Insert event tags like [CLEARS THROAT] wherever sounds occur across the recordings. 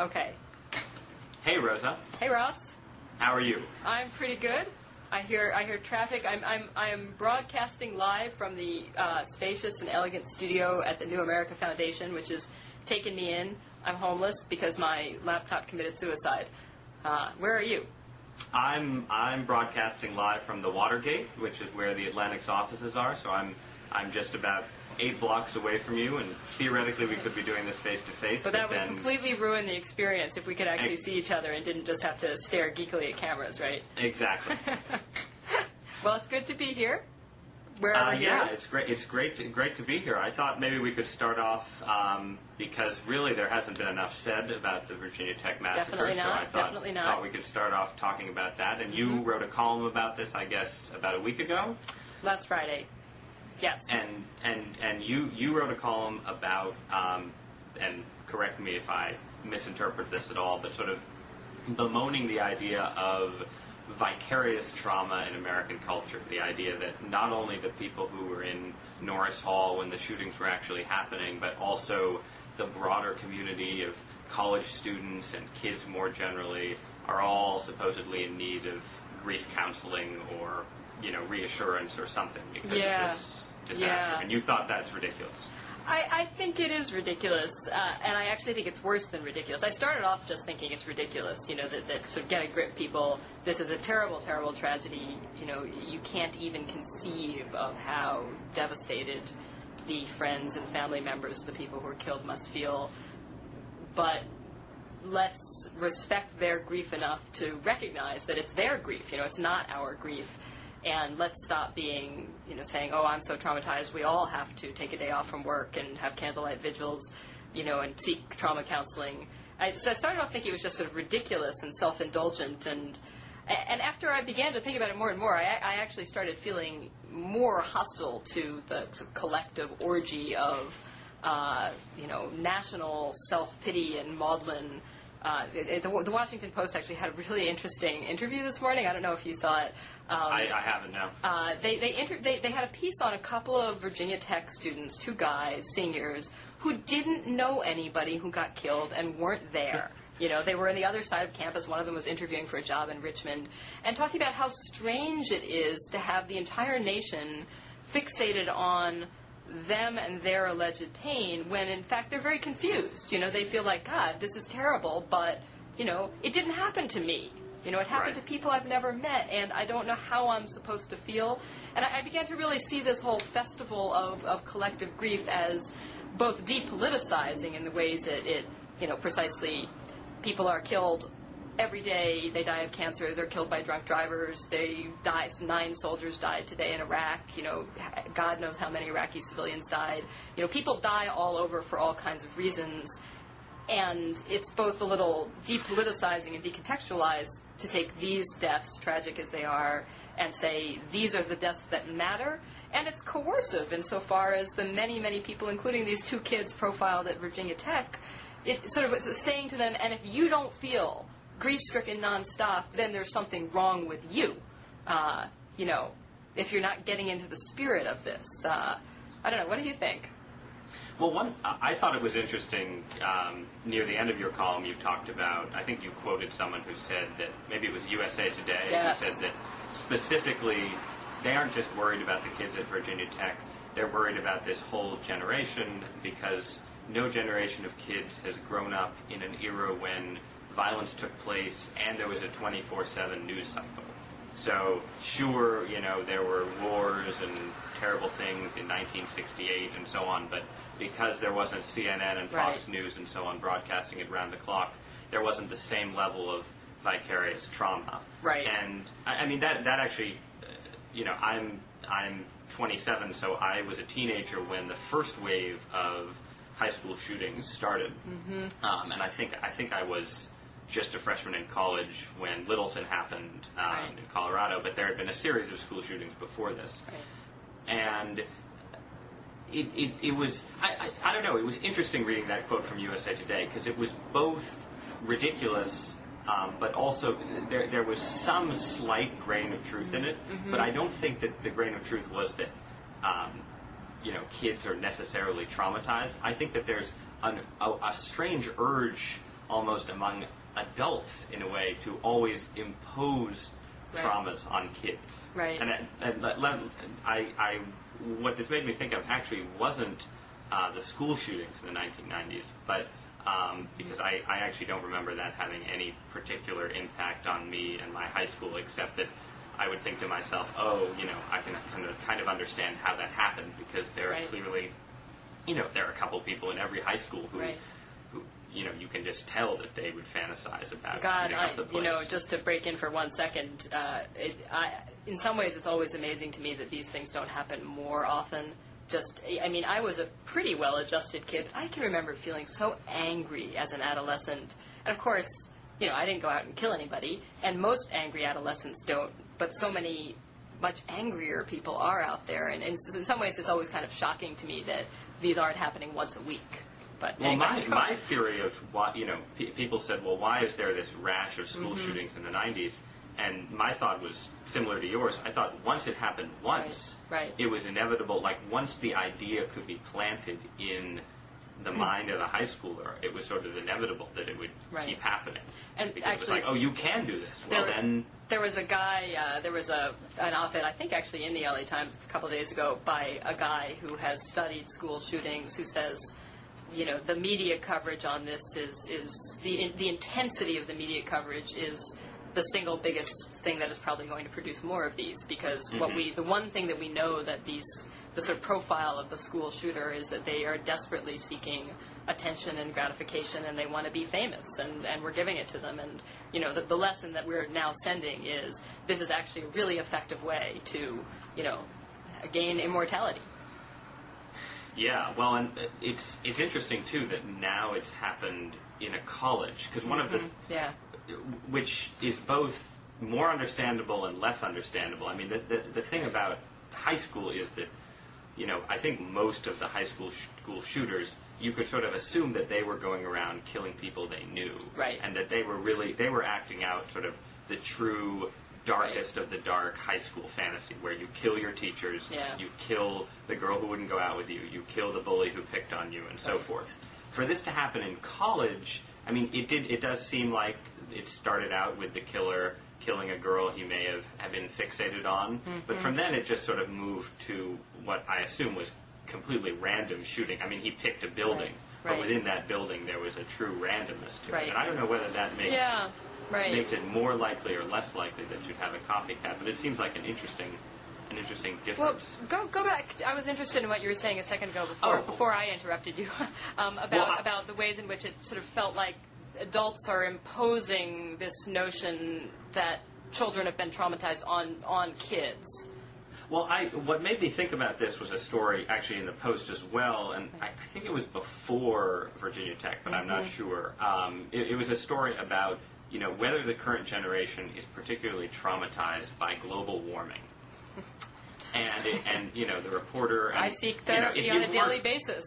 Okay. Hey, Rosa. Hey, Ross. How are you? I'm pretty good. I hear I hear traffic. I'm I'm I'm broadcasting live from the uh, spacious and elegant studio at the New America Foundation, which has taken me in. I'm homeless because my laptop committed suicide. Uh, where are you? I'm I'm broadcasting live from the Watergate, which is where the Atlantic's offices are. So I'm I'm just about eight blocks away from you, and theoretically we could be doing this face to face. But that would then completely ruin the experience if we could actually see each other and didn't just have to stare geekily at cameras, right? exactly. [LAUGHS] well, it's good to be here. Wherever Uh, yeah, it's great. It's great. To, great to be here. I thought maybe we could start off um, because really there hasn't been enough said about the Virginia Tech massacre. Definitely so not, I thought, definitely not. thought we could start off talking about that. And you Mhm. wrote a column about this, I guess, about a week ago. Last Friday. Yes. And and and you you wrote a column about um, and correct me if I misinterpret this at all, but sort of bemoaning the idea of vicarious trauma in American culture. The idea that not only the people who were in Norris Hall when the shootings were actually happening, but also the broader community of college students and kids more generally are all supposedly in need of grief counseling or you know reassurance or something because Yeah. of this disaster. Yeah. And you thought that's ridiculous. I, I think it is ridiculous, uh, and I actually think it's worse than ridiculous. I started off just thinking it's ridiculous, you know, that, that sort of get a grip, people. This is a terrible, terrible tragedy. You know, you can't even conceive of how devastated the friends and family members of the people who were killed must feel. But let's respect their grief enough to recognize that it's their grief. You know, it's not our grief. And let's stop being, you know, saying, "Oh, I'm so traumatized. We all have to take a day off from work and have candlelight vigils, you know, and seek trauma counseling." I, so I started off thinking it was just sort of ridiculous and self-indulgent, and and after I began to think about it more and more, I, I actually started feeling more hostile to the sort of collective orgy of, uh, you know, national self-pity and maudlin. Uh, the, the Washington Post actually had a really interesting interview this morning. I don't know if you saw it. Um, I, I haven't now. uh, they they, inter- they they had a piece on a couple of Virginia Tech students, two guys, seniors, who didn't know anybody who got killed and weren't there. [LAUGHS] You know, they were on the other side of campus. One of them was interviewing for a job in Richmond, and talking about how strange it is to have the entire nation fixated on them and their alleged pain when in fact they're very confused. You know, they feel like, God, this is terrible, but, you know, it didn't happen to me. You know, it happened Right. to people I've never met, and I don't know how I'm supposed to feel. And I, I began to really see this whole festival of, of collective grief as both depoliticizing in the ways that it, you know, precisely people are killed every day. They die of cancer. They're killed by drunk drivers. They die. Nine soldiers died today in Iraq. You know, God knows how many Iraqi civilians died. You know, people die all over for all kinds of reasons and it's both a little depoliticizing and decontextualized to take these deaths, tragic as they are, and say these are the deaths that matter. And it's coercive insofar as the many, many people, including these two kids profiled at Virginia Tech, it sort of it's saying to them, and if you don't feel grief stricken nonstop, then there's something wrong with you. Uh, you know, if you're not getting into the spirit of this. Uh, I don't know. What do you think? Well, one, I thought it was interesting. Um, near the end of your column, you talked about. I think you quoted someone who said that maybe it was USA Today. Yes. Who said that specifically, they aren't just worried about the kids at Virginia Tech. They're worried about this whole generation because no generation of kids has grown up in an era when violence took place and there was a 24/7 news cycle. So sure, you know, there were wars and terrible things in 1968 and so on, but because there wasn't CNN and Fox Right. News and so on broadcasting it round the clock, there wasn't the same level of vicarious trauma. Right. And I, I mean that that actually, uh, you know, I'm I'm 27, so I was a teenager when the first wave of high school shootings started, mm-hmm. um, and I think I think I was just a freshman in college when Littleton happened um, Right. in Colorado, but there had been a series of school shootings before this Right. and it, it, it was I, I, I don't know it was interesting reading that quote from USA Today because it was both ridiculous um, but also there, there was some slight grain of truth in it but I don't think that the grain of truth was that um, you know kids are necessarily traumatized I think that there's an, a, a strange urge almost among adults in a way to always impose Right. traumas on kids. Right. And, I- and let- I, I, what this made me think of actually wasn't uh, the school shootings in the 1990s, but um, because I, I actually don't remember that having any particular impact on me and my high school, except that I would think to myself, oh, you know, I can kind of, kind of understand how that happened because there Right. are clearly, you know, there are a couple people in every high school who, Right. You know, you can just tell that they would fantasize about God, shooting I, up the you know, just to break in for one second, uh, it, I, in some ways, it's always amazing to me that these things don't happen more often. Just, I mean, I was a pretty well-adjusted kid. But I can remember feeling so angry as an adolescent, and of course, you know, I didn't go out and kill anybody, and most angry adolescents don't. But so many much angrier people are out there, and in, in some ways, it's always kind of shocking to me that these aren't happening once a week. But Well, anyway. my, my theory of why, you know, pe- people said, well, why is there this rash of school Mm-hmm. shootings in the 90s? And my thought was similar to yours. I thought once it happened once, Right, right. it was inevitable. Like, once the idea could be planted in the mind of the high schooler, it was sort of inevitable that it would Right. keep happening. And because it was actually- like, oh, you can do this. Well, There- then, There was a guy, uh, there was a an op-ed, I think actually in the LA Times a couple of days ago, by a guy who has studied school shootings, who says, you know, the media coverage on this is is the the intensity of the media coverage is the single biggest thing that is probably going to produce more of these because what mm-hmm. we the one thing that we know that these the sort of profile of the school shooter is that they are desperately seeking attention and gratification and they want to be famous and, and we're giving it to them. And you know the, the lesson that we're now sending is this is actually a really effective way to you know gain immortality yeah, well, and it's it's interesting too that now it's happened in a college because one of the mm-hmm, yeah which is both more understandable and less understandable. I mean, the, the, the thing about high school is that, you know, I think most of the high school sh- school shooters, you could sort of assume that they were going around killing people they knew, Right. And that they were really they were acting out sort of the true darkest of the dark high school fantasy, where you kill your teachers, Yeah. you kill the girl who wouldn't go out with you, you kill the bully who picked on you, and so Right. forth. For this to happen in college, I mean, it did. It does seem like it started out with the killer killing a girl he may have, have been fixated on, but from mm-hmm. then it just sort of moved to what I assume was completely random shooting. I mean, he picked a building, Right, but right. within that building there was a true randomness to Right. it. And I don't know whether that makes yeah right makes it more likely or less likely that you'd have a copycat, but it seems like an interesting an interesting Well, difference. go go back. I was interested in what you were saying a second ago before Oh. before I interrupted you [LAUGHS] um, about Well, I- about the ways in which it sort of felt like adults are imposing this notion that children have been traumatized on on kids. Well, I what made me think about this was a story actually in the Post as well, and I, I think it was before Virginia Tech, but I'm not sure. Um, it, it was a story about you know whether the current generation is particularly traumatized by global warming. And it, and you know the reporter. And, I seek you know, therapy on a daily basis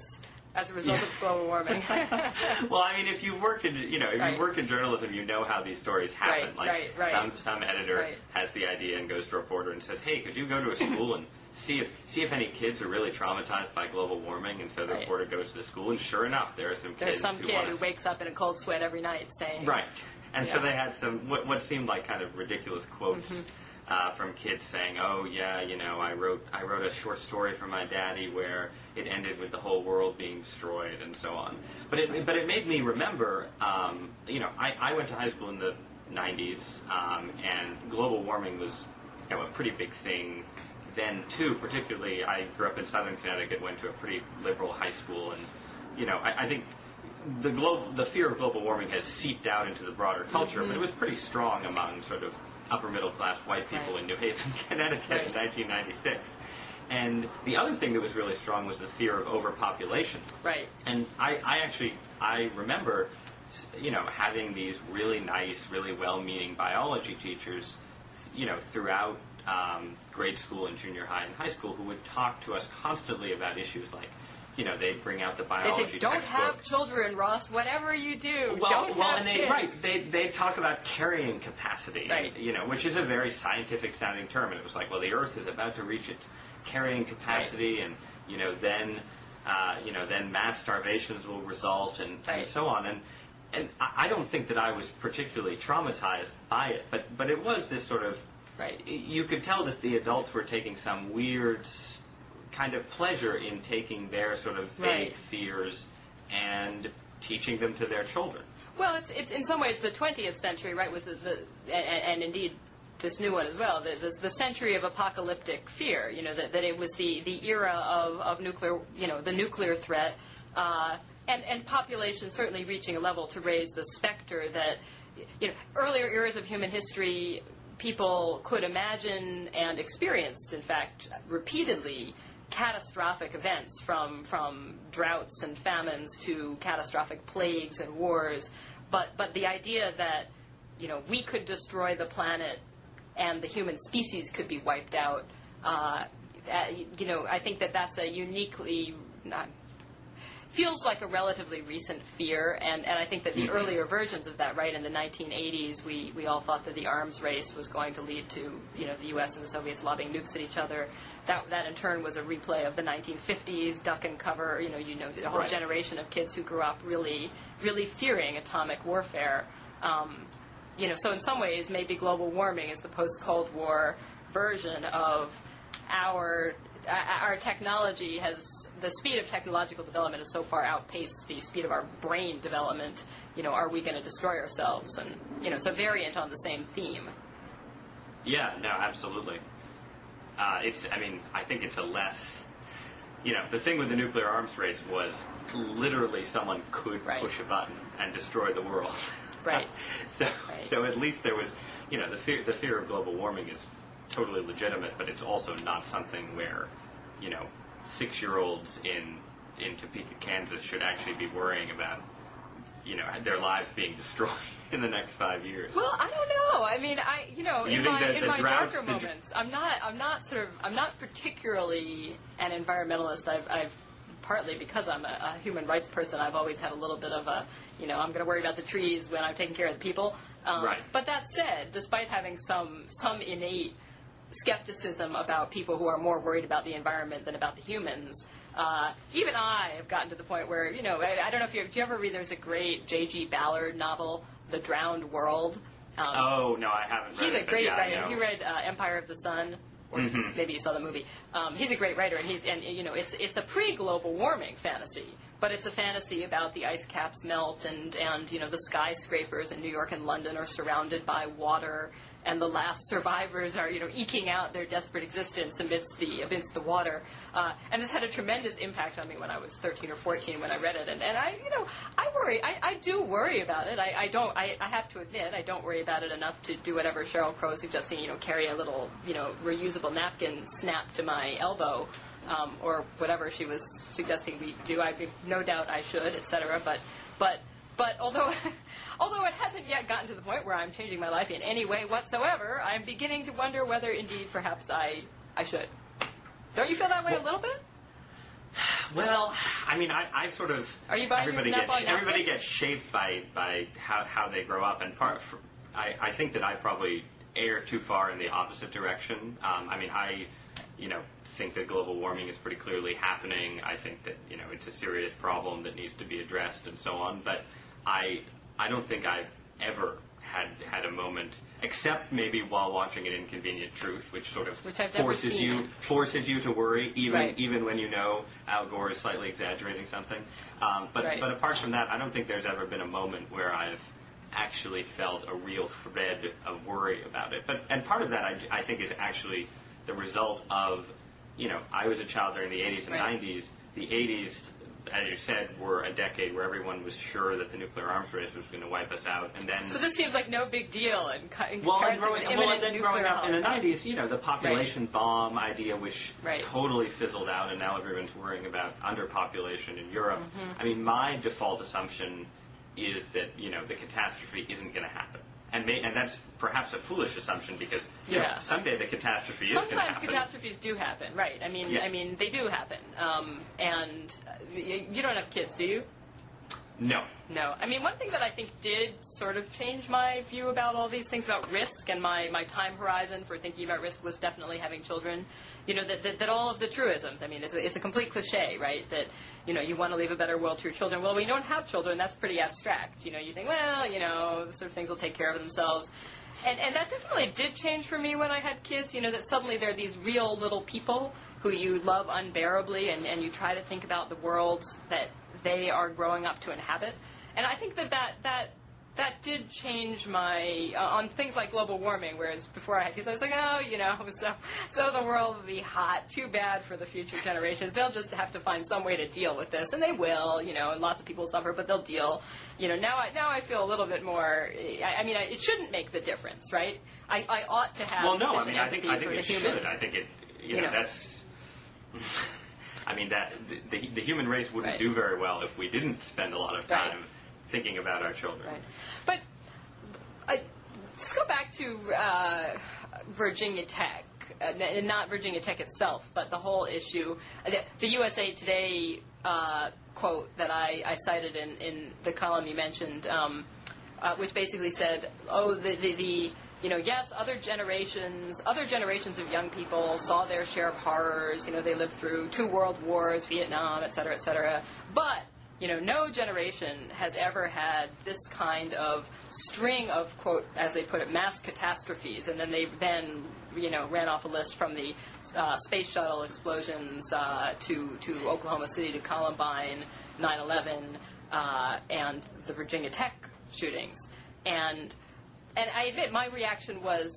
as a result of global [LAUGHS] warming. [LAUGHS] well, I mean, if you've worked in, you know, if Right. you've worked in journalism, you know how these stories happen. Right, like right, right. some some editor Right. has the idea and goes to a reporter and says, "Hey, could you go to a school and see if see if any kids are really traumatized by global warming?" And so the Right. reporter goes to the school, and sure enough, there are some There's kids some who kid who wakes up in a cold sweat every night saying, Right. And so they had some what, what seemed like kind of ridiculous quotes Mm-hmm. uh, from kids saying, "Oh yeah, you know, I wrote I wrote a short story for my daddy where it ended with the whole world being destroyed and so on." But it but it made me remember, um, you know, I, I went to high school in the '90s, um, and global warming was you know, a pretty big thing then too. Particularly, I grew up in Southern Connecticut, went to a pretty liberal high school, and you know, I, I think the glo- the fear of global warming has seeped out into the broader culture, but it was pretty strong among sort of upper middle class white people Right. in New Haven, [LAUGHS] Connecticut in 1996. And the other thing that was really strong was the fear of overpopulation. Right. And I, I actually, I remember, you know, having these really nice, really well-meaning biology teachers, you know, throughout um, grade school and junior high and high school who would talk to us constantly about issues like, you know, they'd bring out the biology They say, don't textbook. have children, Ross. Whatever you do, Well, don't well, have and they, kids. right, they they talk about carrying capacity, Right. you know, which is a very scientific sounding term, and it was like, well, the Earth is about to reach its carrying capacity, and you know, then, uh, you know, then mass starvations will result, and, Right. and so on, and and I don't think that I was particularly traumatized by it, but but it was this sort of Right. you could tell that the adults were taking some weird kind of pleasure in taking their sort of vague Right. fears and teaching them to their children. Well, it's it's in some ways the 20th century, right? Was the, the and, and indeed this new one as well. The, the, the century of apocalyptic fear. You know that, that it was the, the era of, of nuclear. You know the nuclear threat. Uh, and, and population certainly reaching a level to raise the specter that, you know, earlier eras of human history, people could imagine and experienced, in fact, repeatedly catastrophic events from from droughts and famines to catastrophic plagues and wars. But but the idea that you know we could destroy the planet and the human species could be wiped out. Uh, uh, you know, I think that that's a uniquely not, feels like a relatively recent fear, and, and I think that the earlier versions of that, right, in the 1980s, we, we all thought that the arms race was going to lead to, you know, the U.S. and the Soviets lobbing nukes at each other. That, that in turn was a replay of the 1950s, duck and cover, you know, you know, a whole Right. generation of kids who grew up really, really fearing atomic warfare. Um, you know, so in some ways, maybe global warming is the post-Cold War version of our our technology has the speed of technological development has so far outpaced the speed of our brain development. You know, are we going to destroy ourselves? And you know, it's a variant on the same theme. Yeah, no, absolutely. Uh, it's, I mean, I think it's a less, you know, the thing with the nuclear arms race was literally someone could Right. push a button and destroy the world. [LAUGHS] Right. so, Right. so at least there was, you know, the fear, the fear of global warming is totally legitimate, but it's also not something where, you know, six-year-olds in in Topeka, Kansas, should actually be worrying about, you know, their lives being destroyed [LAUGHS] in the next five years. Well, I don't know. I mean, I you know, You in my that in my droughts- darker moments, I'm not I'm not sort of I'm not particularly an environmentalist. I've I've partly because I'm a, a human rights person. I've always had a little bit of a you know I'm going to worry about the trees when I'm taking care of the people. Um, Right. But that said, despite having some some innate skepticism about people who are more worried about the environment than about the humans. Uh, even I have gotten to the point where, you know, I, I don't know if you, do you ever read, there's a great J.G. Ballard novel, The Drowned World. Um, Oh no, I haven't read he's it. a great yeah, writer. He read uh, Empire of the Sun, or s- Mhm. maybe you saw the movie. Um, he's a great writer, and he's and you know it's it's a pre-global warming fantasy, but it's a fantasy about the ice caps melt and and you know the skyscrapers in New York and London are surrounded by water. And the last survivors are, you know, eking out their desperate existence amidst the amidst the water. Uh, and this had a tremendous impact on me when I was 13 or 14 when I read it. And, and I, you know, I worry. I, I do worry about it. I, I don't. I, I have to admit, I don't worry about it enough to do whatever Sheryl Crow is suggesting. You know, carry a little, you know, reusable napkin snap to my elbow, um, or whatever she was suggesting we do. I no doubt I should, etc. But, but. But although, [LAUGHS] although it hasn't yet gotten to the point where I'm changing my life in any way whatsoever, I'm beginning to wonder whether indeed perhaps I, I should. Don't you feel that way a little bit? Well, I mean, I, I sort of Are you buying everybody gets everybody gets shaped by by how how they grow up, and part for, I I think that I probably err too far in the opposite direction. Um, I mean, I you know think that global warming is pretty clearly happening. I think that you know it's a serious problem that needs to be addressed and so on. But I I don't think I've ever had had a moment, except maybe while watching an Inconvenient Truth, which sort of Which I've never forces seen. you forces you to worry, even Right. even when you know Al Gore is slightly exaggerating something. Um, but Right. but apart from that, I don't think there's ever been a moment where I've actually felt a real thread of worry about it. But and part of that I, I think is actually the result of you know I was a child during the 80s and Right. 90s. The 80s. As you said, we were a decade where everyone was sure that the nuclear arms race was going to wipe us out, and then So this seems like no big deal in, co- in well, and comparison growing, well, and then nuclear growing up in the '90s, you know, the population bomb idea, which Right. totally fizzled out, and now everyone's worrying about underpopulation in Europe. Mm-hmm. I mean, my default assumption is that you know the catastrophe isn't going to happen, and may, and that's perhaps a foolish assumption because you Yeah. know, someday the catastrophe is going to Sometimes catastrophes do happen, right? I mean, Yeah. I mean, they do happen. Um, and uh, you don't have kids, do you? No, No. I mean, one thing that I think did sort of change my view about all these things about risk and my, my time horizon for thinking about risk was definitely having children. You know, that, that, that all of the truisms, I mean, it's a, it's a complete cliche, right? That, you know, you want to leave a better world to your children. Well, we don't have children. That's pretty abstract. You know, you think, well, you know, sort of things will take care of themselves. And, and that definitely did change for me when I had kids, you know, that suddenly they're these real little people who you love unbearably and, and you try to think about the world that they are growing up to inhabit. And I think that that, that that did change my uh, on things like global warming. Whereas before I had kids, I was like, oh, you know, [LAUGHS] so so the world will be hot. Too bad for the future generations. They'll just have to find some way to deal with this, and they will. You know, and lots of people suffer, but they'll deal. You know, now I now I feel a little bit more. I, I mean, I, it shouldn't make the difference, right? I, I ought to have. Well, no, I mean, I think I think it human. should. I think it. You, You know, know. that's. I mean that the, the, the human race wouldn't Right. do very well if we didn't spend a lot of Right. time thinking about our children. Right. But I, let's go back to uh, Virginia Tech, uh, and not Virginia Tech itself, but the whole issue. The, the USA Today uh, quote that I, I cited in, in the column you mentioned, um, uh, which basically said, "Oh, the, the, the you know, yes, other generations, other generations of young people saw their share of horrors. You know, they lived through two world wars, Vietnam, et cetera, et cetera. But you know, no generation has ever had this kind of string of quote, as they put it, mass catastrophes, and then they then you know ran off a list from the uh, space shuttle explosions uh, to to Oklahoma City to Columbine, 9/11, uh, and the Virginia Tech shootings, and and I admit my reaction was,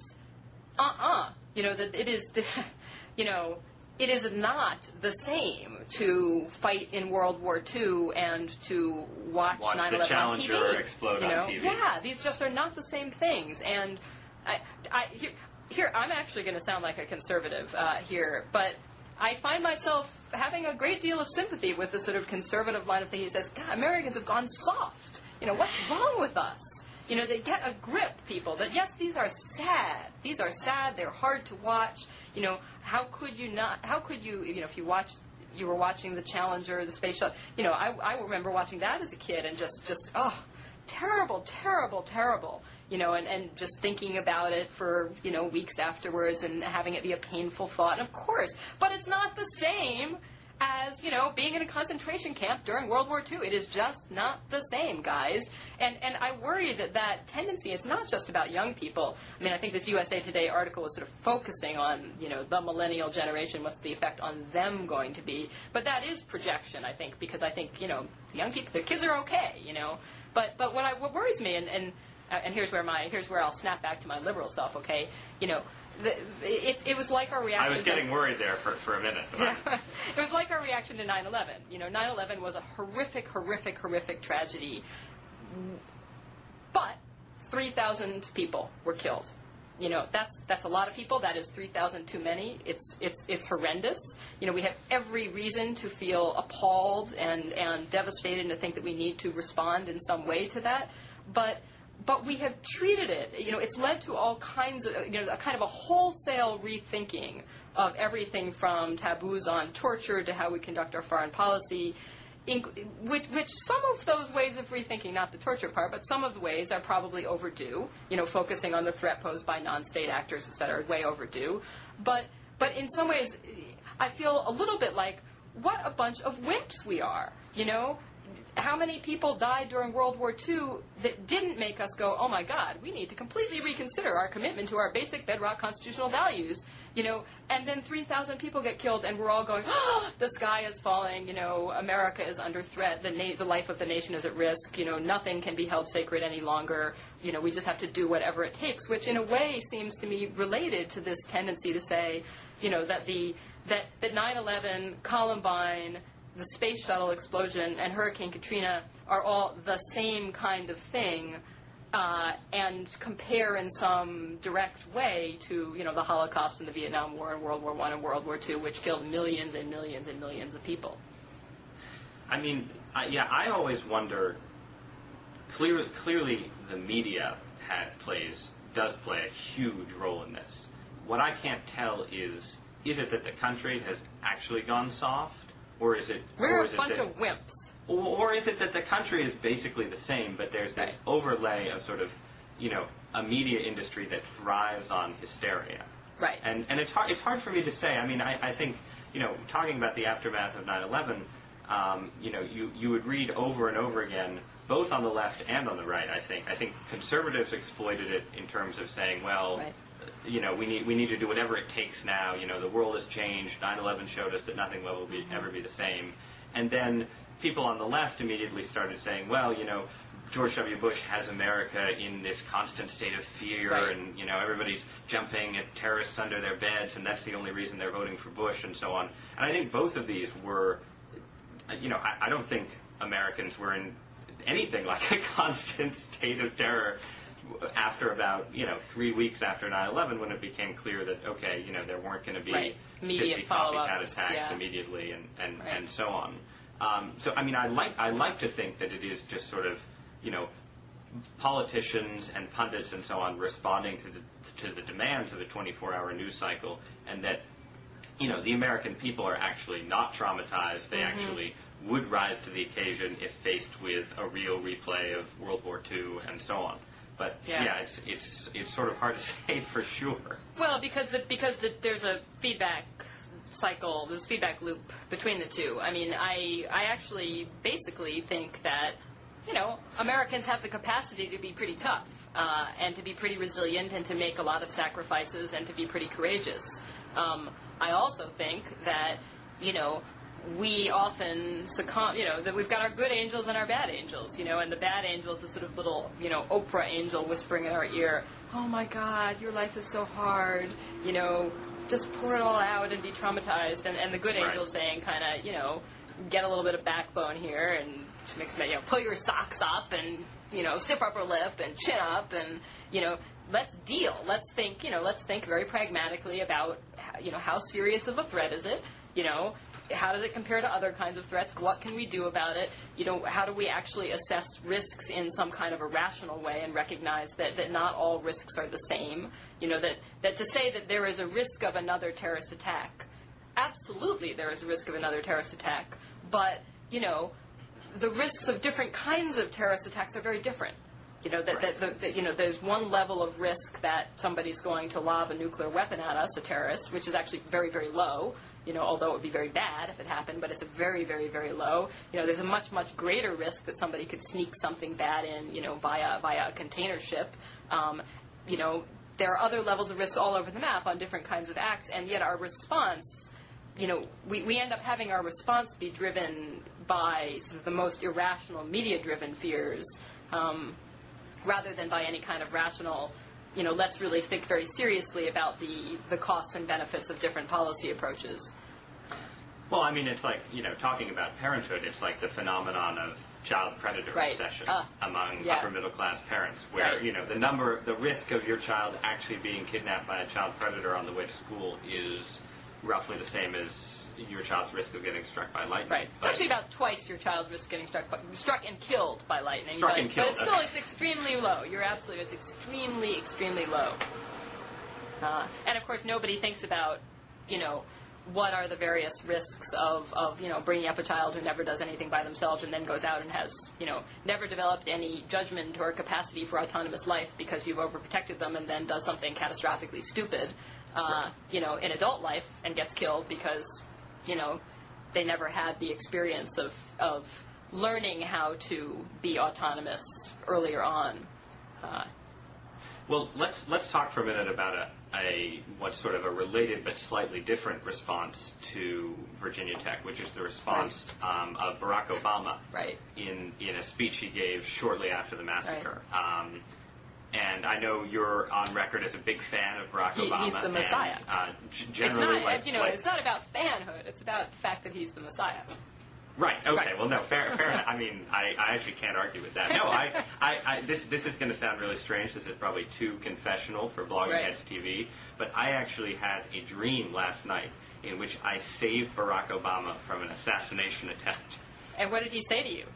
uh-uh, you know that it is, [LAUGHS] you know it is not the same to fight in World War II and to watch, Watch 9/11 on Challenger TV. explode you on? TV. Yeah, these just are not the same things. And I, I here, here I'm actually going to sound like a conservative uh, here, but I find myself having a great deal of sympathy with the sort of conservative line of thinking that says, God, Americans have gone soft. You know, what's wrong with us? You know, they get a grip, people. That yes, these are sad. These are sad. They're hard to watch. You know, how could you not? How could you? You know, if you watch, you were watching the Challenger, the space shuttle. You know, I, I remember watching that as a kid and just, just oh, terrible, terrible, terrible. You know, and, and just thinking about it for you know weeks afterwards and having it be a painful thought. And of course, but it's not the same as you know being in a concentration camp during World War II. It is just not the same, guys. And and I worry that that tendency is not just about young people. I mean, I think this USA Today article was sort of focusing on you know the millennial generation. What's the effect on them going to be? But that is projection, I think, because I think you know the young people, the kids are okay, you know. But but what I what worries me and and uh, and here's where my here's where I'll snap back to my liberal self. Okay, you know. The, it, it was like our reaction. I was to- getting worried there for, for a minute. I'm- [LAUGHS] it was like our reaction to 9/11. You know, 9/11 was a horrific, horrific, horrific tragedy. But 3,000 people were killed. You know, that's that's a lot of people. That is 3,000 too many. It's it's it's horrendous. You know, we have every reason to feel appalled and and devastated and to think that we need to respond in some way to that. But but we have treated it. You know, it's led to all kinds of you know a kind of a wholesale rethinking of everything from taboos on torture to how we conduct our foreign policy. Which, which some of those ways of rethinking, not the torture part, but some of the ways are probably overdue. You know, focusing on the threat posed by non-state actors, et cetera, way overdue. But, but in some ways, I feel a little bit like what a bunch of wimps we are. You know, how many people died during World War II that didn't make us go, oh my God, we need to completely reconsider our commitment to our basic bedrock constitutional values, you know, and then 3,000 people get killed and we're all going, oh, the sky is falling, you know, America is under threat, the, na- the life of the nation is at risk, you know, nothing can be held sacred any longer, you know, we just have to do whatever it takes, which in a way seems to me related to this tendency to say, you know, that the, that, that 9-11, Columbine, the space shuttle explosion and Hurricane Katrina are all the same kind of thing, uh, and compare in some direct way to you know the Holocaust and the Vietnam War and World War One and World War Two, which killed millions and millions and millions of people. I mean, I, yeah, I always wonder. Clear, clearly, the media had, plays does play a huge role in this. What I can't tell is is it that the country has actually gone soft, or is it? We're or a is it bunch that- of wimps. or or is it that the country is basically the same, but there's this Right. overlay of sort of, you know, a media industry that thrives on hysteria? Right. And and it's hard it's hard for me to say. I mean, I, I think you know, talking about the aftermath of 9/11, um, you know, you you would read over and over again, both on the left and on the right. I think I think conservatives exploited it in terms of saying, well. Right. You know, we need we need to do whatever it takes now. You know, the world has changed. 9/11 showed us that nothing will be, ever be the same. And then people on the left immediately started saying, well, you know, George W. Bush has America in this constant state of fear, Right. and you know everybody's jumping at terrorists under their beds, and that's the only reason they're voting for Bush, and so on. And I think both of these were, you know, I, I don't think Americans were in anything like a [LAUGHS] constant state of terror after about you know three weeks after 9/11 when it became clear that okay you know there weren't going to be Right. 50 copycat attacks yeah. immediately and and, Right. and so on. Um, so I mean I like I like to think that it is just sort of you know politicians and pundits and so on responding to the, to the demands of the 24-hour news cycle, and that you know the American people are actually not traumatized. They Mm-hmm. actually would rise to the occasion if faced with a real replay of World War II and so on. But Yeah. yeah, it's it's it's sort of hard to [LAUGHS] say for sure. Well, because the, because the, there's a feedback cycle, there's a feedback loop between the two. I mean, I I actually basically think that you know Americans have the capacity to be pretty tough uh, and to be pretty resilient and to make a lot of sacrifices and to be pretty courageous. Um, I also think that you know we often succumb, you know, that we've got our good angels and our bad angels, you know, and the bad angel is the sort of little, you know, Oprah angel whispering in our ear, oh my God, your life is so hard, you know, just pour it all out and be traumatized. And, and the good Right. angel saying, kind of, you know, get a little bit of backbone here and just makes me, you know, put your socks up and, you know, stiff upper lip and chin up and, you know, let's deal. Let's think, you know, let's think very pragmatically about, you know, how serious of a threat is it? You know, how does it compare to other kinds of threats? What can we do about it? You know, how do we actually assess risks in some kind of a rational way and recognize that, that not all risks are the same? You know, that, that to say that there is a risk of another terrorist attack, absolutely there is a risk of another terrorist attack, but, you know, the risks of different kinds of terrorist attacks are very different. You know that, Right. that, that, you know there's one level of risk that somebody's going to lob a nuclear weapon at us, a terrorist, which is actually very very low. You know, although it would be very bad if it happened, but it's a very very very low. You know, there's a much much greater risk that somebody could sneak something bad in. You know, via via a container ship. Um, you know, there are other levels of risk all over the map on different kinds of acts, and yet our response you know, we, we end up having our response be driven by sort of the most irrational media-driven fears, um, rather than by any kind of rational, you know, let's really think very seriously about the, the costs and benefits of different policy approaches. Well, I mean, it's like you know, talking about parenthood. It's like the phenomenon of child predator Right. obsession Ah. among Yeah. upper middle class parents, where Right. you know the number, the risk of your child actually being kidnapped by a child predator on the way to school is roughly the same as your child's risk of getting struck by lightning. Right. It's But- actually about twice your child's risk of getting struck, by, struck and killed by lightning. Struck but, and but killed, it's still okay. it's extremely low. You're absolutely it's extremely extremely low. Uh, and of course, nobody thinks about you know what are the various risks of, of you know bringing up a child who never does anything by themselves and then goes out and has you know never developed any judgment or capacity for autonomous life because you've overprotected them and then does something catastrophically stupid uh, you know in adult life and gets killed because you know they never had the experience of of learning how to be autonomous earlier on. Uh, Well, let's let's talk for a minute about a, a what's sort of a related but slightly different response to Virginia Tech, which is the response um, of Barack Obama right. in in a speech he gave shortly after the massacre. Um, and I know you're on record as a big fan of Barack He- Obama. he's the and, Messiah. uh, g- It's generally, not, like, you know, like- it's not about fanhood. It's about the fact that he's the Messiah. Right. Okay. Right. Well, no. Fair. Fair. enough. I mean, I, I actually can't argue with that. No. I, [LAUGHS] I, I this this is going to sound really strange. This is probably too confessional for Blogging Right. Heads TV. But I actually had a dream last night in which I saved Barack Obama from an assassination attempt. And what did he say to you?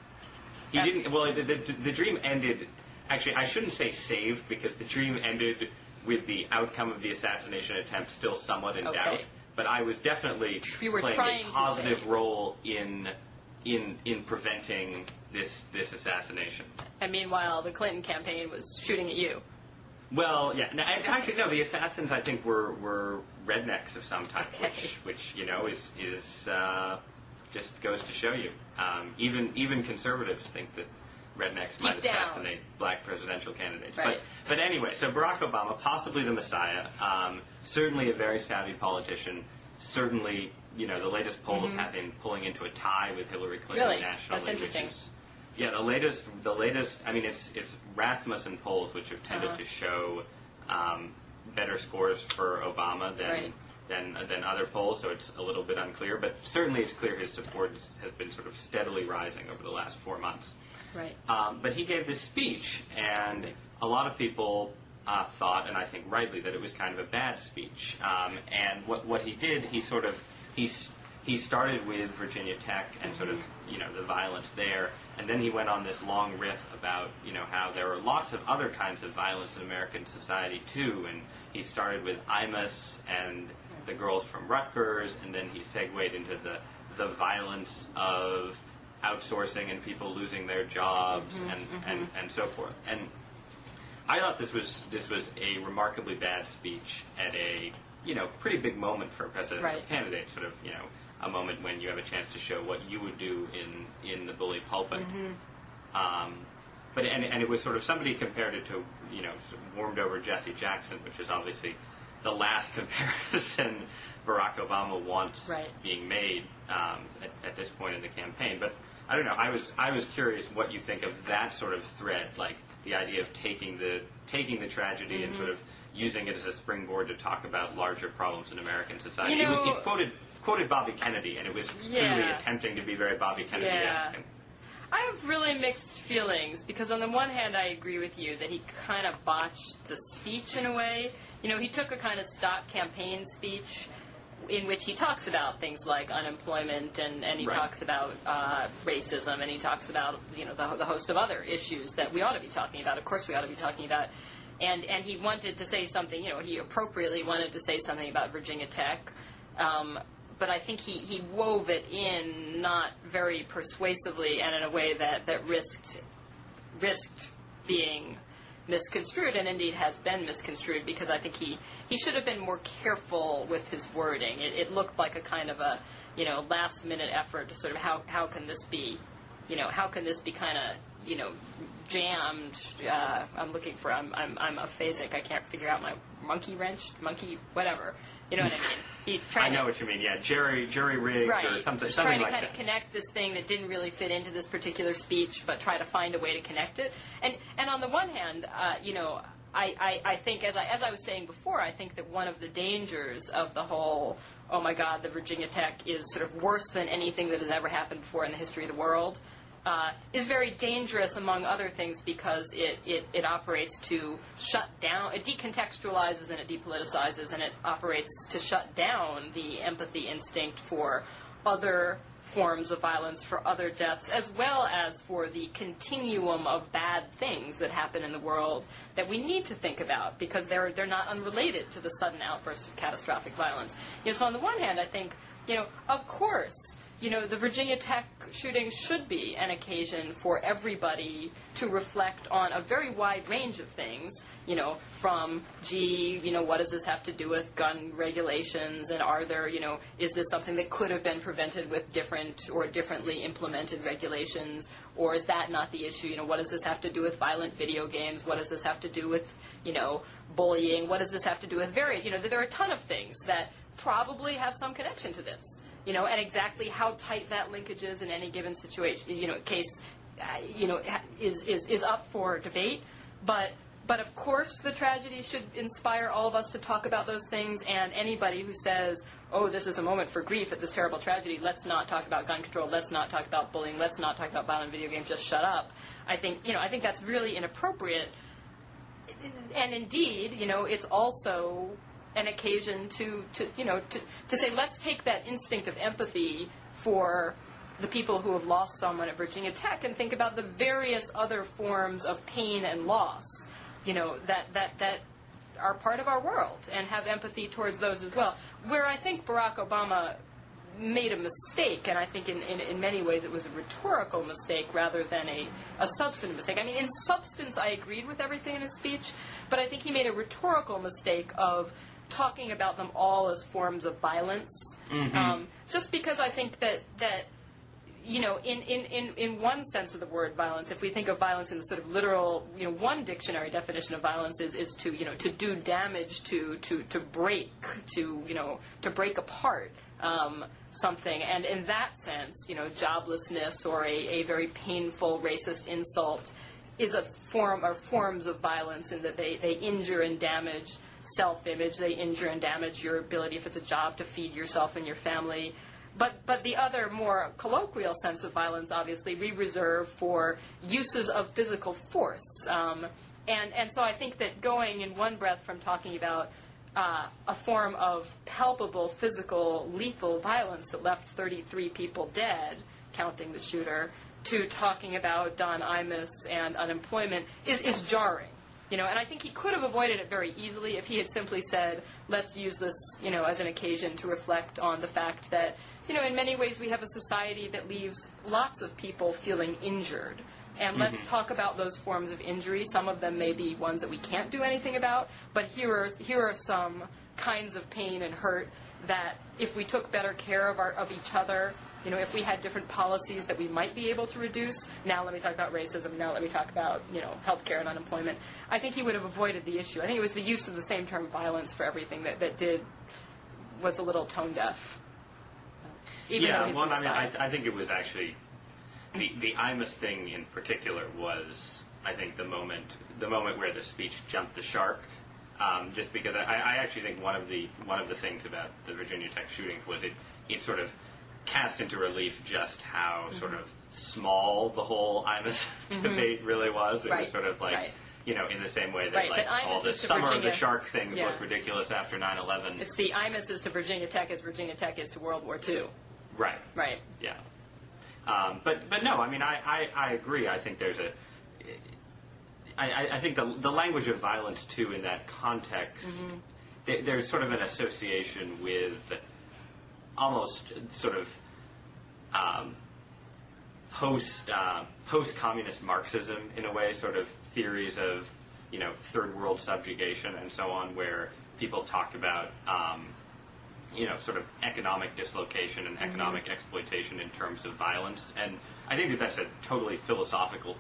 He didn't. Well, the, the, the dream ended. Actually, I shouldn't say saved because the dream ended with the outcome of the assassination attempt still somewhat in Okay. doubt. but I was definitely playing a positive role in in in preventing this this assassination. And meanwhile, the Clinton campaign was shooting at you. Well, yeah. No, actually, no. The assassins, I think, were were rednecks of some type, Okay. which which you know is is uh, just goes to show you. Um, even even conservatives think that rednecks might down. assassinate black presidential candidates. Right. But but anyway, so Barack Obama, possibly the Messiah, um, certainly a very savvy politician. Certainly, you know, the latest polls have him pulling into a tie with Hillary Clinton Mm-hmm. Really? nationally. That's interesting. Which is, yeah, the latest, the latest. I mean, it's it's Rasmussen polls which have tended Uh-huh. to show um, better scores for Obama than Right. than than other polls. So it's a little bit unclear, but certainly it's clear his support has, has been sort of steadily rising over the last four months. Right. Um, but he gave this speech, and a lot of people uh, thought, and I think rightly, that it was kind of a bad speech. Um, and what what he did, he sort of he he started with Virginia Tech and sort of you know the violence there, and then he went on this long riff about you know how there are lots of other kinds of violence in American society too, and he started with Imus and the girls from Rutgers, and then he segued into the the violence of outsourcing and people losing their jobs and, and, and so forth. And I thought this was this was a remarkably bad speech at a you know pretty big moment for a presidential Right. candidate. Sort of you know a moment when you have a chance to show what you would do in in the bully pulpit. Um, but and, and it was sort of somebody compared it to you know sort of warmed over Jesse Jackson, which is obviously the last [LAUGHS] comparison Barack Obama wants Right. being made um, at, at this point in the campaign. But I don't know. I was I was curious what you think of that sort of thread, like the idea of taking the taking the tragedy Mm-hmm. and sort of using it as a springboard to talk about larger problems in American society. You It was- know- it quoted quoted Bobby Kennedy, and it was clearly attempting to be very Bobby Kennedy-esque. Yeah. I have really mixed feelings because on the one hand I agree with you that he kind of botched the speech in a way. You know, he took a kind of stock campaign speech in which he talks about things like unemployment and, and he Right. talks about uh, racism and he talks about you know the, the host of other issues that we ought to be talking about. Of course, we ought to be talking about. And and he wanted to say something. You know, he appropriately wanted to say something about Virginia Tech. Um, but I think he, he wove it in not very persuasively and in a way that, that risked risked being misconstrued and indeed has been misconstrued because I think he, he should have been more careful with his wording. It, it looked like a kind of a you know last minute effort to sort of how, how can this be you know how can this be kind of you know jammed uh, I'm looking for I'm, I'm, I'm aphasic I can't figure out my monkey wrench, monkey whatever you know what I mean he I tried to- know what you mean. Yeah, Jerry Jerry rigged right. or something Just something trying to like kind that. of connect this thing that didn't really fit into this particular speech, but try to find a way to connect it. And and on the one hand, uh, you know, I, I, I think as I as I was saying before, I think that one of the dangers of the whole oh my God, the Virginia Tech is sort of worse than anything that has ever happened before in the history of the world. Uh, is very dangerous among other things because it, it, it operates to shut down, it decontextualizes and it depoliticizes and it operates to shut down the empathy instinct for other forms of violence, for other deaths, as well as for the continuum of bad things that happen in the world that we need to think about because they're, they're not unrelated to the sudden outburst of catastrophic violence. You know, so on the one hand, I think, you know, of course, you know, the Virginia Tech shooting should be an occasion for everybody to reflect on a very wide range of things, you know, from, gee, you know, what does this have to do with gun regulations, and are there, you know, is this something that could have been prevented with different or differently implemented regulations, or is that not the issue? You know, what does this have to do with violent video games? What does this have to do with, you know, bullying? What does this have to do with very, you know, there are a ton of things that probably have some connection to this you know, and exactly how tight that linkage is in any given situation, you know, case, uh, you know, is, is, is up for debate. But, but of course, the tragedy should inspire all of us to talk about those things. And anybody who says, "Oh, this is a moment for grief at this terrible tragedy," let's not talk about gun control. Let's not talk about bullying. Let's not talk about violent video games. Just shut up. I think, you know, I think that's really inappropriate and indeed, you know, it's also an occasion to, to you know, to, to say, let's take that instinct of empathy for the people who have lost someone at Virginia Tech and think about the various other forms of pain and loss, you know, that, that, that are part of our world and have empathy towards those as well. Where I think Barack Obama made a mistake, and I think in, in, in many ways it was a rhetorical mistake rather than a, a substantive mistake. I mean, in substance, I agreed with everything in his speech, but I think he made a rhetorical mistake of talking about them all as forms of violence. Um, just because I think that that you know, in, in, in, in one sense of the word violence, if we think of violence in the sort of literal, you know, one dictionary definition of violence is, is to, you know, to do damage, to, to, to break, to, you know, to break apart um, something. And in that sense, you know, joblessness or a, a very painful racist insult is a form or forms of violence in that they, they injure and damage self-image, they injure and damage your ability, if it's a job, to feed yourself and your family. But, but the other more colloquial sense of violence, obviously, we reserve for uses of physical force. Um, and, and so I think that going in one breath from talking about uh, a form of palpable, physical, lethal violence that left 33 people dead, counting the shooter, to talking about Don Imus and unemployment is, is jarring. You know, and I think he could have avoided it very easily if he had simply said, "Let's use this, you know, as an occasion to reflect on the fact that, you know, in many ways we have a society that leaves lots of people feeling injured." And mm-hmm. let's talk about those forms of injury. Some of them may be ones that we can't do anything about, but here are here are some kinds of pain and hurt that if we took better care of our of each other, you know, if we had different policies that we might be able to reduce. Now let me talk about racism. Now let me talk about, you know, healthcare and unemployment. I think he would have avoided the issue. I think it was the use of the same term violence for everything that, that did was a little tone deaf. Even yeah, well, I mean, I. I think it was actually the the Imus thing in particular was, I think, the moment the moment where the speech jumped the shark. Um, just because I, I actually think one of the one of the things about the Virginia Tech shootings was it it sort of cast into relief just how Mm-hmm. sort of small the whole Imus debate really was. It Right, was sort of like. right. You know, in the same way that Right, like all the summer of the shark things Yeah. looked ridiculous after 9/11. It's the Imus is to Virginia Tech as Virginia Tech is to World War II. right. Right. Yeah. Um, but but no, I mean I, I, I agree. I think there's a I, I- I think the the language of violence too in that context there, there's sort of an association with almost sort of um, post uh, post communist Marxism in a way, sort of theories of you know third world subjugation and so on, where people talk about um, you know sort of economic dislocation and economic exploitation in terms of violence, and I think that that's a totally philosophical.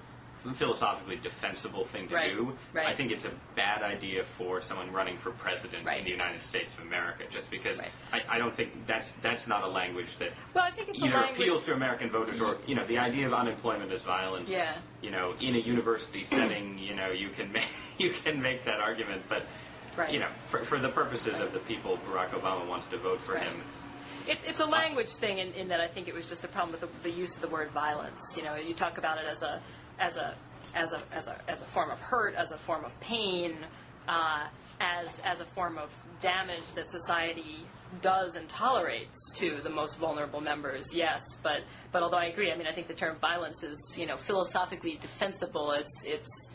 Philosophically defensible thing to Right, do. right. I think it's a bad idea for someone running for president Right. in the United States of America, just because. I, I don't think that's that's not a language that Well, I think it's either appeals to American voters or you know the idea of unemployment as violence. Yeah. You know, in a university setting, you know, you can make [LAUGHS] you can make that argument, but Right. you know, for, for the purposes of the people Barack Obama wants to vote for him. It's, it's a language thing in, in that I think it was just a problem with the, the use of the word violence. You know, you talk about it as a as a as a as a as a form of hurt, as a form of pain, uh, as as a form of damage that society does and tolerates to the most vulnerable members. Yes, but but although I agree, I mean I think the term violence is you know philosophically defensible. It's it's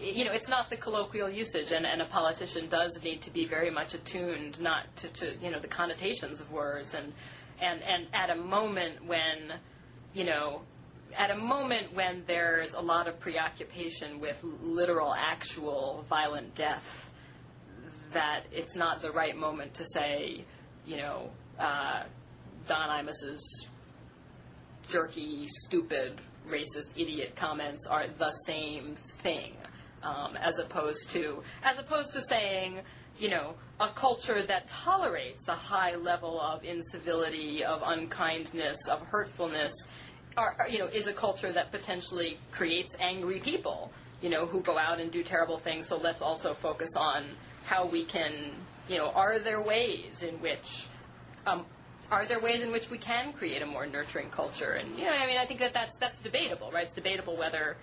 you know, it's not the colloquial usage, and, and a politician does need to be very much attuned, not to, to you know the connotations of words, and and and at a moment when, you know, at a moment when there's a lot of preoccupation with literal, actual, violent death, that it's not the right moment to say, you know, uh, Don Imus's jerky, stupid, racist, idiot comments are the same thing, um, as opposed to as opposed to saying, you know, a culture that tolerates a high level of incivility, of unkindness, of hurtfulness, are, are, you know, is a culture that potentially creates angry people, you know, who go out and do terrible things. So let's also focus on how we can, you know, are there ways in which um, are there ways in which we can create a more nurturing culture? And you know, I mean, I think that that's that's debatable, right? It's debatable whether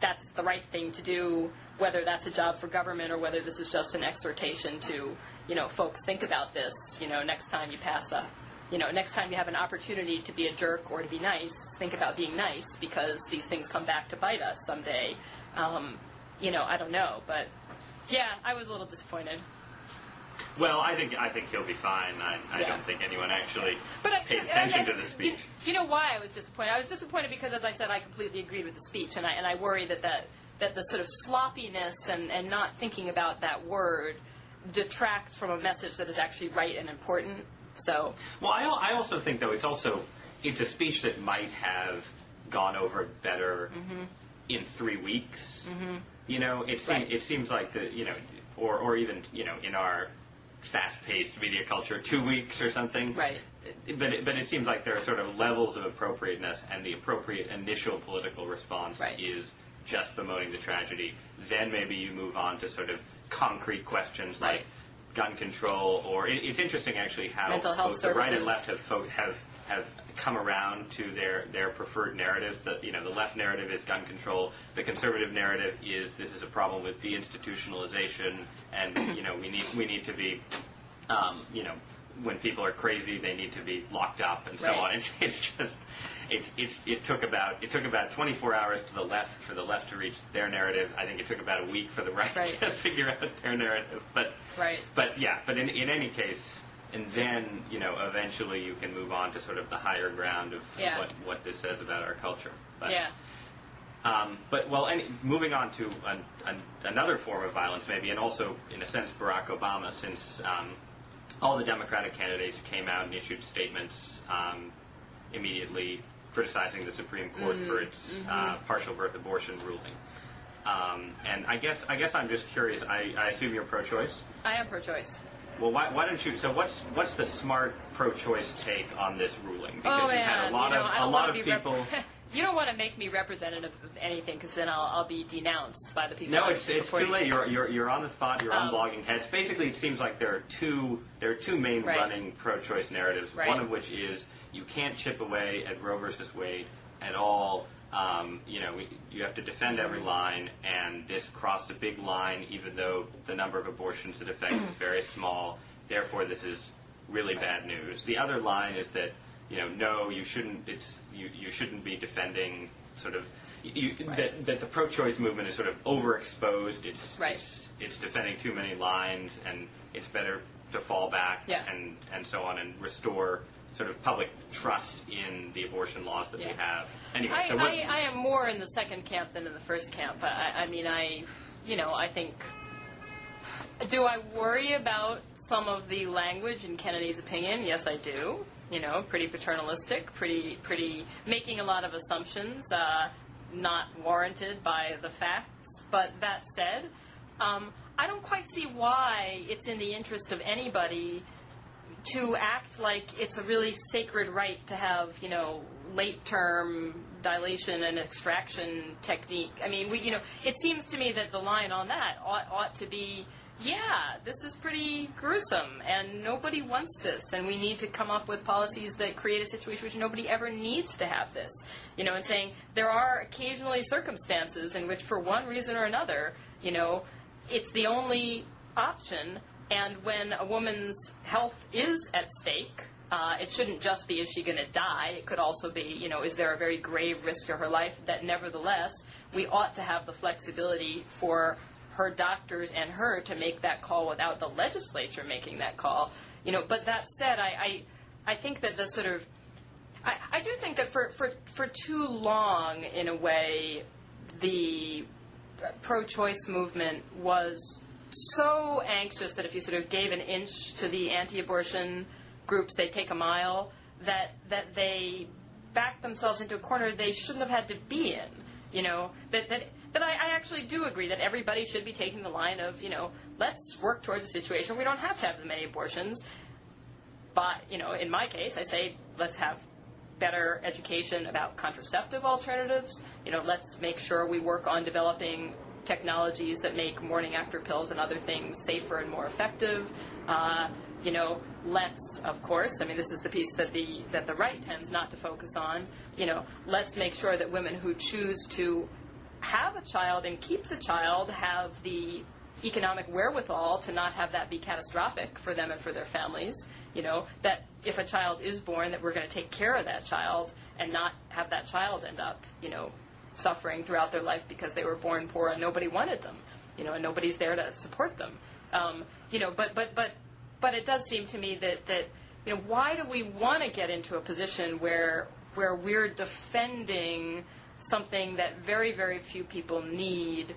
that's the right thing to do, whether that's a job for government, or whether this is just an exhortation to, you know, folks think about this. You know, next time you pass a, you know, next time you have an opportunity to be a jerk or to be nice, think about being nice because these things come back to bite us someday. Um, you know, I don't know, but Yeah, I was a little disappointed. Well, I think I think he'll be fine. I, I Yeah. don't think anyone actually But I, paid I- attention I- to the speech. You, you know why I was disappointed? I was disappointed because, as I said, I completely agreed with the speech, and I and I worry that that, that the sort of sloppiness and, and not thinking about that word detracts from a message that is actually right and important. So Well, I, I also think though it's also it's a speech that might have gone over better mm-hmm. in three weeks. Mm-hmm. You know, it seems Right. it seems like the you know, or or even you know, in our fast-paced media culture, two weeks or something. Right. But it, but it seems like there are sort of levels of appropriateness, and the appropriate initial political response Right. is just bemoaning the tragedy. Then maybe you move on to sort of concrete questions Right. like gun control, or it, it's interesting actually how Mental health both the right and left have fo- have have come around to their their preferred narratives. The you know the left narrative is gun control. The conservative narrative is this is a problem with deinstitutionalization, and you know we need we need to be um, you know when people are crazy they need to be locked up and so Right. on. [LAUGHS] It's, it's just it's it's it took about it took about 24 hours to the left for the left to reach their narrative. I think it took about a week for the right, Right. [LAUGHS] to figure out their narrative. But Right. but yeah, but in, in any case, and then you know, eventually you can move on to sort of the higher ground of Yeah. what what this says about our culture. But, yeah, Um, but well, any, moving on to an, an, another form of violence, maybe, and also in a sense Barack Obama, since um, all the Democratic candidates came out and issued statements um, immediately criticizing the Supreme Court for its uh, partial birth abortion ruling. Um, and I guess I guess I'm just curious. I, I assume you're pro-choice. I am pro-choice. Well, why, why don't you? So, what's what's the smart pro-choice take on this ruling? Because oh you've had a lot you know, of a lot of be rep- people. [LAUGHS] you don't want to make me representative of anything, because then I'll, I'll be denounced by the people. no, it's it's too late. You're, you're you're on the spot. You're on Um, blogging heads. Basically, it seems like there are two there are two main Right. running pro-choice narratives. Right. One of which is you can't chip away at Roe versus Wade at all. Um, you know, we, you have to defend every line, and this crossed a big line, even though the number of abortions it affects is very small. Therefore, this is really. Right. bad news. The other line is that you know, no, you shouldn't. It's you, you shouldn't be defending sort of. You, Right. that, that the pro-choice movement is sort of overexposed. It's, Right. it's it's defending too many lines, and it's better to fall back Yeah. and and so on, and restore sort of public trust in the abortion laws that we have. Anyway, I, so what, I, I am more in the second camp than in the first camp. I, I mean, I, you know, I think. Do I worry about some of the language in Kennedy's opinion? Yes, I do. You know, pretty paternalistic, pretty, pretty making a lot of assumptions, uh, not warranted by the facts. But that said, um, I don't quite see why it's in the interest of anybody to act like it's a really sacred right to have, you know, late term dilation and extraction technique. I mean, we, you know, it seems to me that the line on that ought, ought to be, yeah, this is pretty gruesome and nobody wants this and we need to come up with policies that create a situation which nobody ever needs to have this. You know, and saying there are occasionally circumstances in which for one reason or another, you know, it's the only option and when a woman's health is at stake, uh, it shouldn't just be is she going to die. It could also be, you know, is there a very grave risk to her life that nevertheless we ought to have the flexibility for her doctors and her to make that call without the legislature making that call. You know, but that said, I, I, I think that the sort of I, I do think that for, for, for too long, in a way, the pro choice movement was so anxious that if you sort of gave an inch to the anti abortion groups, they take a mile, that, that they backed themselves into a corner they shouldn't have had to be in. You know, that, that, that I, I actually do agree that everybody should be taking the line of, you know, let's work towards a situation where we don't have to have as many abortions. But, you know, in my case, I say let's have better education about contraceptive alternatives. You know, let's make sure we work on developing technologies that make morning after pills and other things safer and more effective. Uh, you know, let's, of course, I mean, this is the piece that the that the right tends not to focus on. You know, let's make sure that women who choose to have a child and keep the child have the economic wherewithal to not have that be catastrophic for them and for their families. You know, that if a child is born, that we're going to take care of that child and not have that child end up, you know, suffering throughout their life because they were born poor and nobody wanted them. you know, and nobody's there to support them. Um, you know, but but but but it does seem to me that that you know, why do we want to get into a position where where we're defending something that very very few people need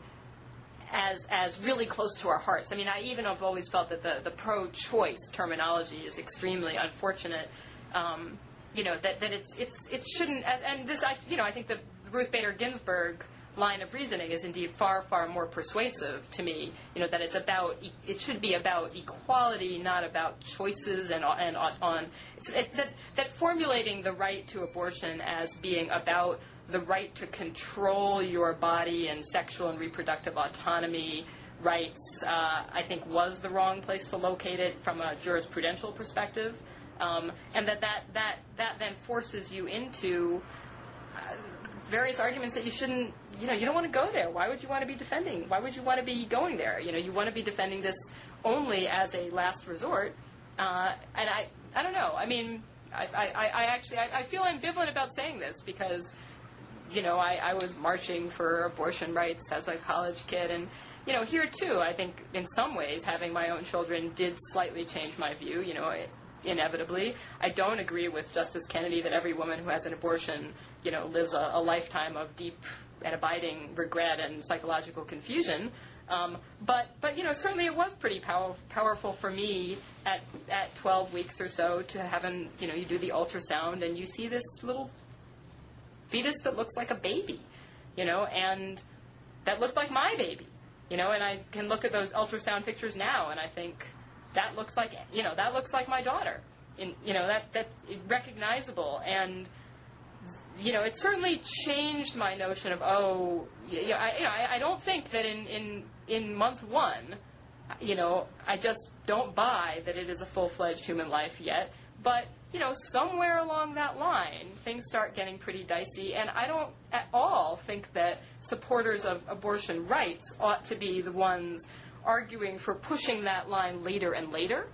as as really close to our hearts. I mean, I even have always felt that the, the pro-choice terminology is extremely unfortunate. Um, you know that, that it's it's it shouldn't and, this I you know I think the Ruth Bader Ginsburg line of reasoning is indeed far far more persuasive to me. You know that it's about it should be about equality, not about choices and and on it, that that formulating the right to abortion as being about the right to control your body and sexual and reproductive autonomy rights, uh, I think, was the wrong place to locate it from a jurisprudential perspective, um, and that, that that that then forces you into uh, various arguments that you shouldn't. You know, you don't want to go there. Why would you want to be defending? Why would you want to be going there? You know, you want to be defending this only as a last resort. Uh, and I, I don't know. I mean, I, I, I actually, I, I feel ambivalent about saying this because you know, I, I was marching for abortion rights as a college kid, and you know, here too, I think in some ways having my own children did slightly change my view. You know, it, inevitably, I don't agree with Justice Kennedy that every woman who has an abortion, you know, lives a, a lifetime of deep and abiding regret and psychological confusion. Um, but but you know certainly it was pretty pow- powerful for me at at 12 weeks or so to have an you know you do the ultrasound and you see this little fetus that looks like a baby, you know, and that looked like my baby, you know, and I can look at those ultrasound pictures now and I think that looks like, you know, that looks like my daughter. In, you know, that, that recognizable and, you know, it certainly changed my notion of, oh, you know, I, you know, I, I don't think that in, in, in month one, you know, I just don't buy that it is a full-fledged human life yet. But you know, somewhere along that line, things start getting pretty dicey. And I don't at all think that supporters of abortion rights ought to be the ones arguing for pushing that line later and later.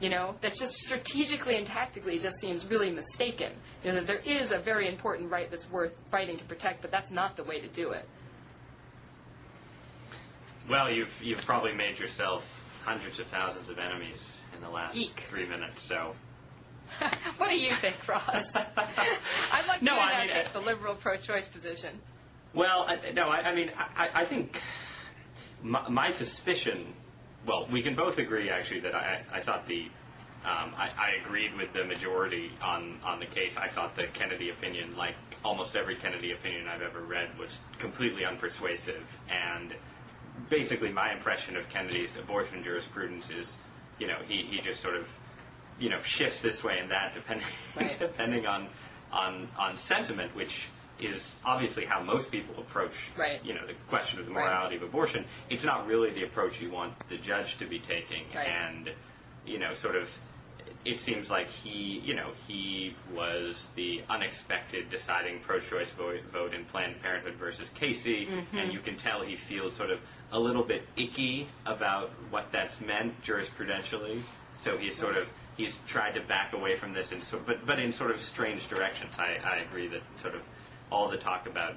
You know, that just strategically and tactically just seems really mistaken. You know, that there is a very important right that's worth fighting to protect, but that's not the way to do it. Well, you've you've probably made yourself hundreds of thousands of enemies in the last Eek. three minutes, so [LAUGHS] what do you think, Ross? [LAUGHS] I'd like No, to I mean, take uh, the liberal pro-choice position. Well, I, no, I, I mean, I, I think my, my suspicion. Well, we can both agree actually that I, I thought the. Um, I, I agreed with the majority on, on the case. I thought the Kennedy opinion, like almost every Kennedy opinion I've ever read, was completely unpersuasive. And basically, my impression of Kennedy's abortion jurisprudence is, you know, he, he just sort of you know shifts this way and that depending Right. [LAUGHS] depending on on on sentiment, which is obviously how most people approach Right. you know the question of the Right. morality of abortion. It's not really the approach you want the judge to be taking, Right. and you know sort of. It seems like he, you know, he was the unexpected deciding pro-choice vote, vote in Planned Parenthood versus Casey, Mm-hmm. and you can tell he feels sort of a little bit icky about what that's meant jurisprudentially. So he's sort of he's tried to back away from this, in sort, but but in sort of strange directions. I, I agree that sort of all the talk about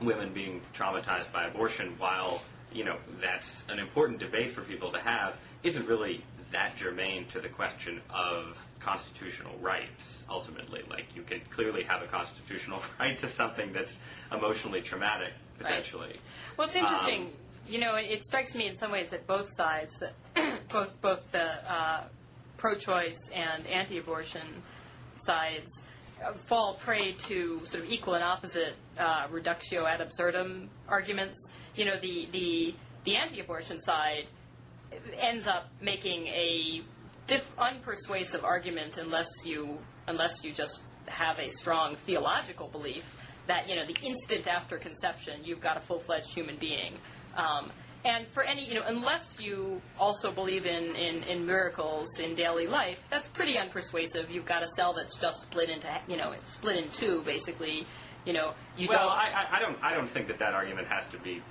women being traumatized by abortion, while you know that's an important debate for people to have, isn't really that germane to the question of constitutional rights. Ultimately, like you can clearly have a constitutional [LAUGHS] right to something that's emotionally traumatic potentially. Well, it's interesting. Um, you know, it, it strikes me in some ways that both sides, that [CLEARS THROAT] both both the uh, pro-choice and anti-abortion sides, uh, fall prey to sort of equal and opposite uh, reductio ad absurdum arguments. You know, the the the anti-abortion side ends up making a diff- unpersuasive argument unless you unless you just have a strong theological belief that you know the instant after conception you've got a full-fledged human being. Um, and for any, you know, unless you also believe in, in, in miracles in daily life, that's pretty unpersuasive. You've got a cell that's just split into, you know, it's split in two, basically. You know, you Well, don't. I, I, I don't. I don't think that that argument has to be.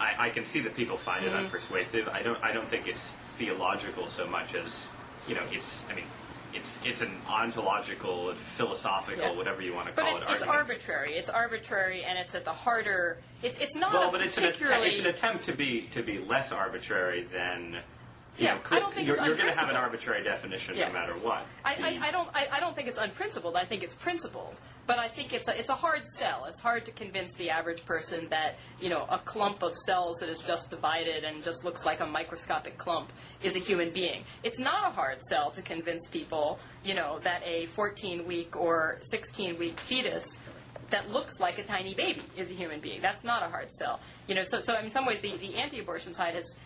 I, I can see that people find Mm-hmm. it unpersuasive. I don't. I don't think it's theological so much as you know. It's. I mean, it's it's an ontological, philosophical, Yeah. whatever you want to But call it, it. it's arbitrary. It's arbitrary, and it's at the harder. It's it's not Well, but it's an, att- it's an attempt to be to be less arbitrary than. You Yeah, know, I don't think you're, you're going to have an arbitrary definition Yeah. no matter what. I, I, I don't I, I don't think it's unprincipled. I think it's principled. But I think it's a, it's a hard sell. It's hard to convince the average person that you know a clump of cells that is just divided and just looks like a microscopic clump is a human being. It's not a hard sell to convince people you know that a 14 week or 16 week fetus that looks like a tiny baby is a human being. That's not a hard sell. You know, so so in some ways the, the anti-abortion side has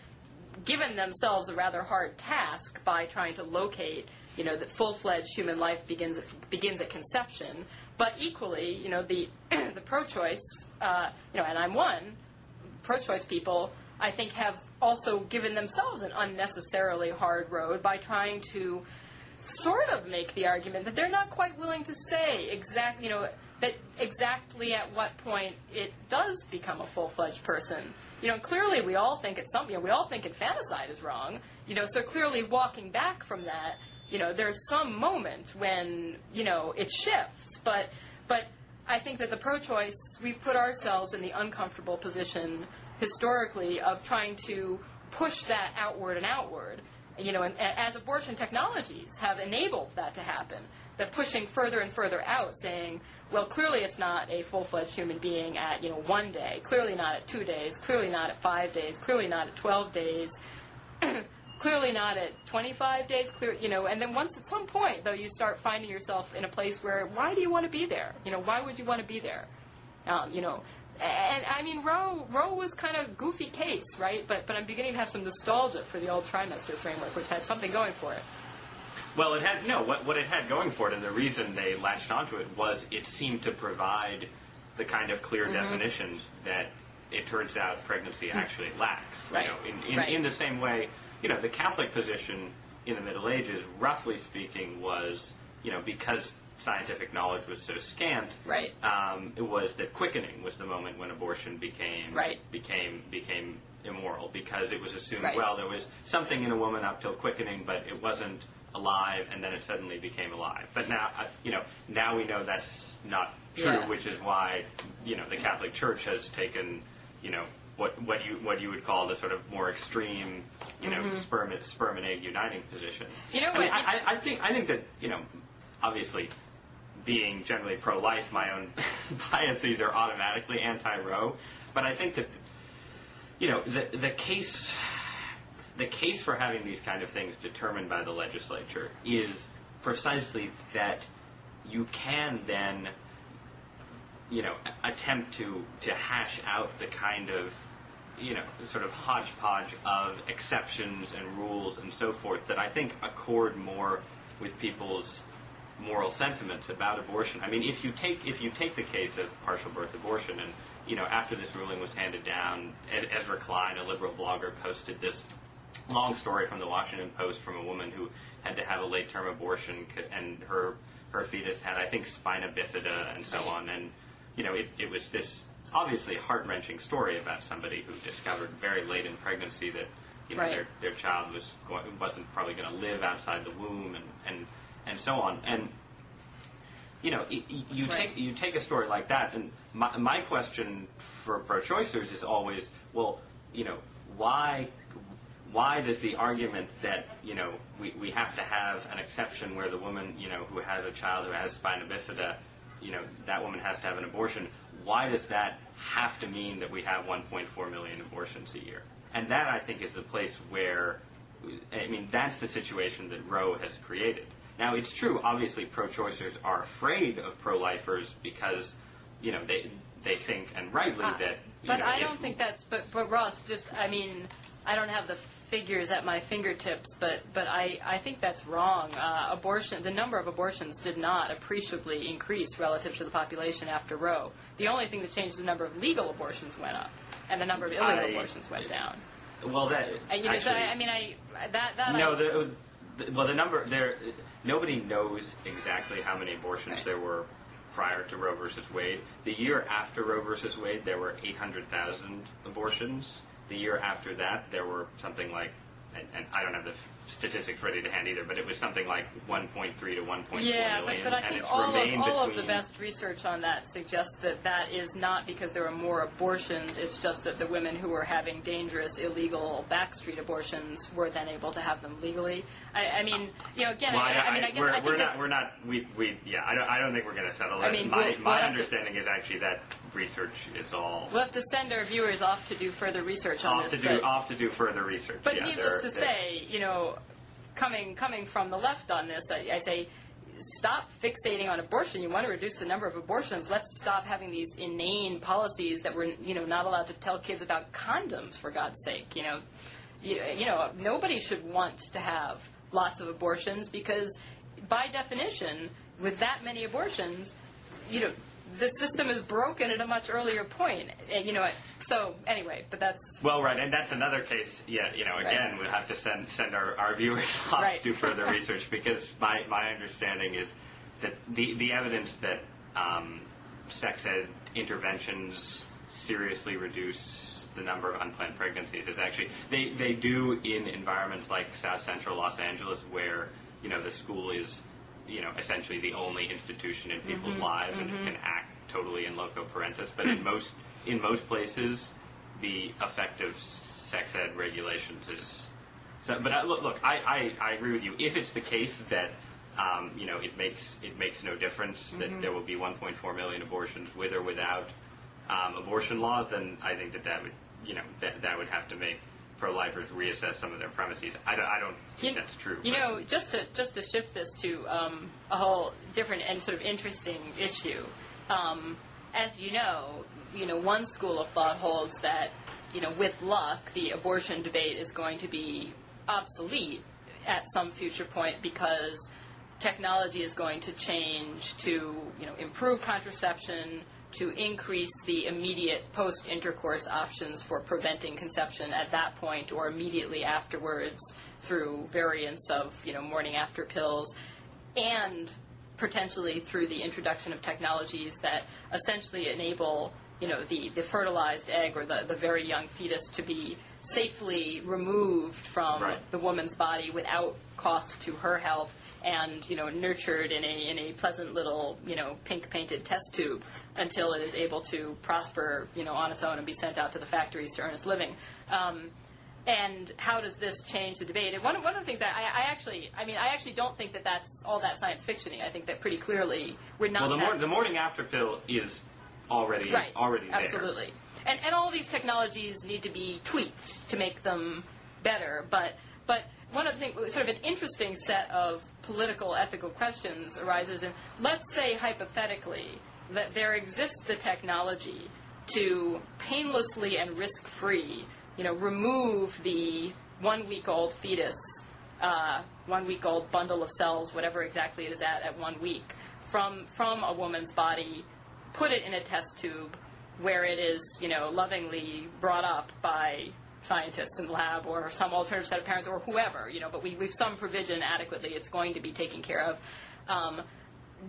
given themselves a rather hard task by trying to locate, you know, that full-fledged human life begins at, begins at conception. But equally, you know, the [CLEARS THROAT] the pro-choice, uh, you know, and I'm one, pro-choice people, I think, have also given themselves an unnecessarily hard road by trying to sort of make the argument that they're not quite willing to say exact, you know, that exactly at what point it does become a full-fledged person. You know, clearly we all think it's something. You know, we all think infanticide is wrong. You know, so clearly walking back from that, you know, there's some moment when you know it shifts. But but I think that the pro-choice we've put ourselves in the uncomfortable position historically of trying to push that outward and outward you know, and as abortion technologies have enabled that to happen, that pushing further and further out, saying, well, clearly it's not a full-fledged human being at, you know, one day, clearly not at two days, clearly not at five days, clearly not at 12 days, [CLEARS THROAT] clearly not at 25 days, clear, you know, and then once at some point, though, you start finding yourself in a place where, why do you want to be there? You know, why would you want to be there? Um, you know, and I mean, Roe Roe was kind of a goofy case, right? But but I'm beginning to have some nostalgia for the old trimester framework, which had something going for it. Well, it had no. What what it had going for it, and the reason they latched onto it was it seemed to provide the kind of clear Mm-hmm. definitions that it turns out pregnancy actually lacks. Right. You know, in in, Right. in the same way, you know, the Catholic position in the Middle Ages, roughly speaking, was you know because scientific knowledge was so scant. Right. Um, it was that quickening was the moment when abortion became Right. became became immoral because it was assumed Right. well there was something in a woman up till quickening, but it wasn't alive, and then it suddenly became alive. But now, uh, you know, now we know that's not true, Yeah. which is why, you know, the Catholic Church has taken, you know, what what you what you would call the sort of more extreme, you know, sperm sperm and egg uniting position. Mm-hmm. You know I mean, what, I, I, I think I think that you know, obviously. Being generally pro-life, my own [LAUGHS] biases are automatically anti-Roe, but I think that you know the the case the case for having these kind of things determined by the legislature is precisely that you can then you know attempt to to hash out the kind of you know sort of hodgepodge of exceptions and rules and so forth that I think accord more with people's moral sentiments about abortion. I mean, if you take if you take the case of partial birth abortion, and you know, after this ruling was handed down, Ezra Klein, a liberal blogger, posted this long story from the Washington Post from a woman who had to have a late term abortion, and her her fetus had, I think, spina bifida and so on, and you know, it, it was this obviously heart wrenching story about somebody who discovered very late in pregnancy that you know Right. their their child was going, wasn't probably going to live outside the womb, and and and so on, and you know, you Right. take you take a story like that, and my, my question for pro-choicers is always, well, you know, why why does the argument that you know we, we have to have an exception where the woman you know who has a child who has spina bifida, you know, that woman has to have an abortion? Why does that have to mean that we have 1.4 million abortions a year? And that I think is the place where I mean, that's the situation that Roe has created. Now, it's true, obviously, pro-choicers are afraid of pro-lifers because, you know, they they think, and rightly, Uh, that. But know, I don't think that's. But but Ross, just I mean, I don't have the figures at my fingertips, but but I I think that's wrong. Uh, abortion, the number of abortions did not appreciably increase relative to the population after Roe. The only thing that changed is the number of legal abortions went up, and the number of illegal I- abortions went down. Well, that. And, you know, so actually, I, I mean, I that that no, the, the well, the number there. Nobody knows exactly how many abortions Right. there were prior to Roe versus Wade. The year after Roe versus Wade, there were 800,000 abortions. The year after that, there were something like and, and I don't have the statistics ready to hand either, but it was something like 1.3 to 1.4 Yeah, but, million, but I think all of, all of the best research on that suggests that that is not because there are more abortions. It's just that the women who were having dangerous, illegal backstreet abortions were then able to have them legally. I, I mean, you know, again, Well, I, I mean, I guess we're, I we're not, we're not, we, we, yeah, I don't, I don't think we're going to settle it. I mean, my we'll- we'll my to- understanding is actually that research is all we'll have to send our viewers off to do further research on off this. to do, but, off to do further research. but yeah, needless to say, you know, coming coming from the left on this, I, I say. Stop fixating on abortion. You want to reduce the number of abortions. Let's stop having these inane policies that we're, you know, not allowed to tell kids about condoms. For God's sake, you know, you, you know, nobody should want to have lots of abortions because, by definition, with that many abortions, you know, the system is broken at a much earlier point. Uh, You know, so anyway, but that's Well, right, and that's another case. Yeah, you know, again, Right. we'll have to send send our, our viewers [LAUGHS] off Right. to do further [LAUGHS] research because my my understanding is that the the evidence that um, sex ed interventions seriously reduce the number of unplanned pregnancies is actually they they do in environments like South Central Los Angeles where you know the school is you know essentially the only institution in people's Mm-hmm. lives and it can act totally in loco parentis but in [LAUGHS] most in most places the effect of sex ed regulations is so, but I, look, look I, I, I agree with you. If it's the case that um, you know it makes it makes no difference Mm-hmm. that there will be 1.4 million abortions with or without um, abortion laws, then I think that that would you know that that would have to make pro-lifers reassess some of their premises. I don't, I don't think You- that's true. You but- know, just to just to shift this to um, a whole different and sort of interesting issue. Um, as you know, you know, one school of thought holds that you know, with luck, the abortion debate is going to be obsolete at some future point because technology is going to change to you know improve contraception to increase the immediate post intercourse options for preventing conception at that point or immediately afterwards through variants of you know morning after pills and potentially through the introduction of technologies that essentially enable you know the, the fertilized egg or the, the very young fetus to be safely removed from Right. the woman's body without cost to her health and you know nurtured in a in a pleasant little you know pink painted test tube until it is able to prosper you know on its own and be sent out to the factories to earn its living. Um, and how does this change the debate? And one, of- one of the things that I, I actually, I mean, I actually don't think that that's all that science fictiony. I think that pretty clearly we're not. well, the, mor- the morning after pill is already right, already there. absolutely. And and all these technologies need to be tweaked to make them better. But but one of the things, sort of an interesting set of political ethical questions arises in. Let's say hypothetically that there exists the technology to painlessly and risk-free, you know, remove the one-week-old fetus, uh, one-week-old bundle of cells, whatever exactly it is at at one week, from from a woman's body, put it in a test tube where it is, you know, lovingly brought up by scientists in the lab or some alternative set of parents or whoever, you know, but we, we've some provision adequately, it's going to be taken care of. Um,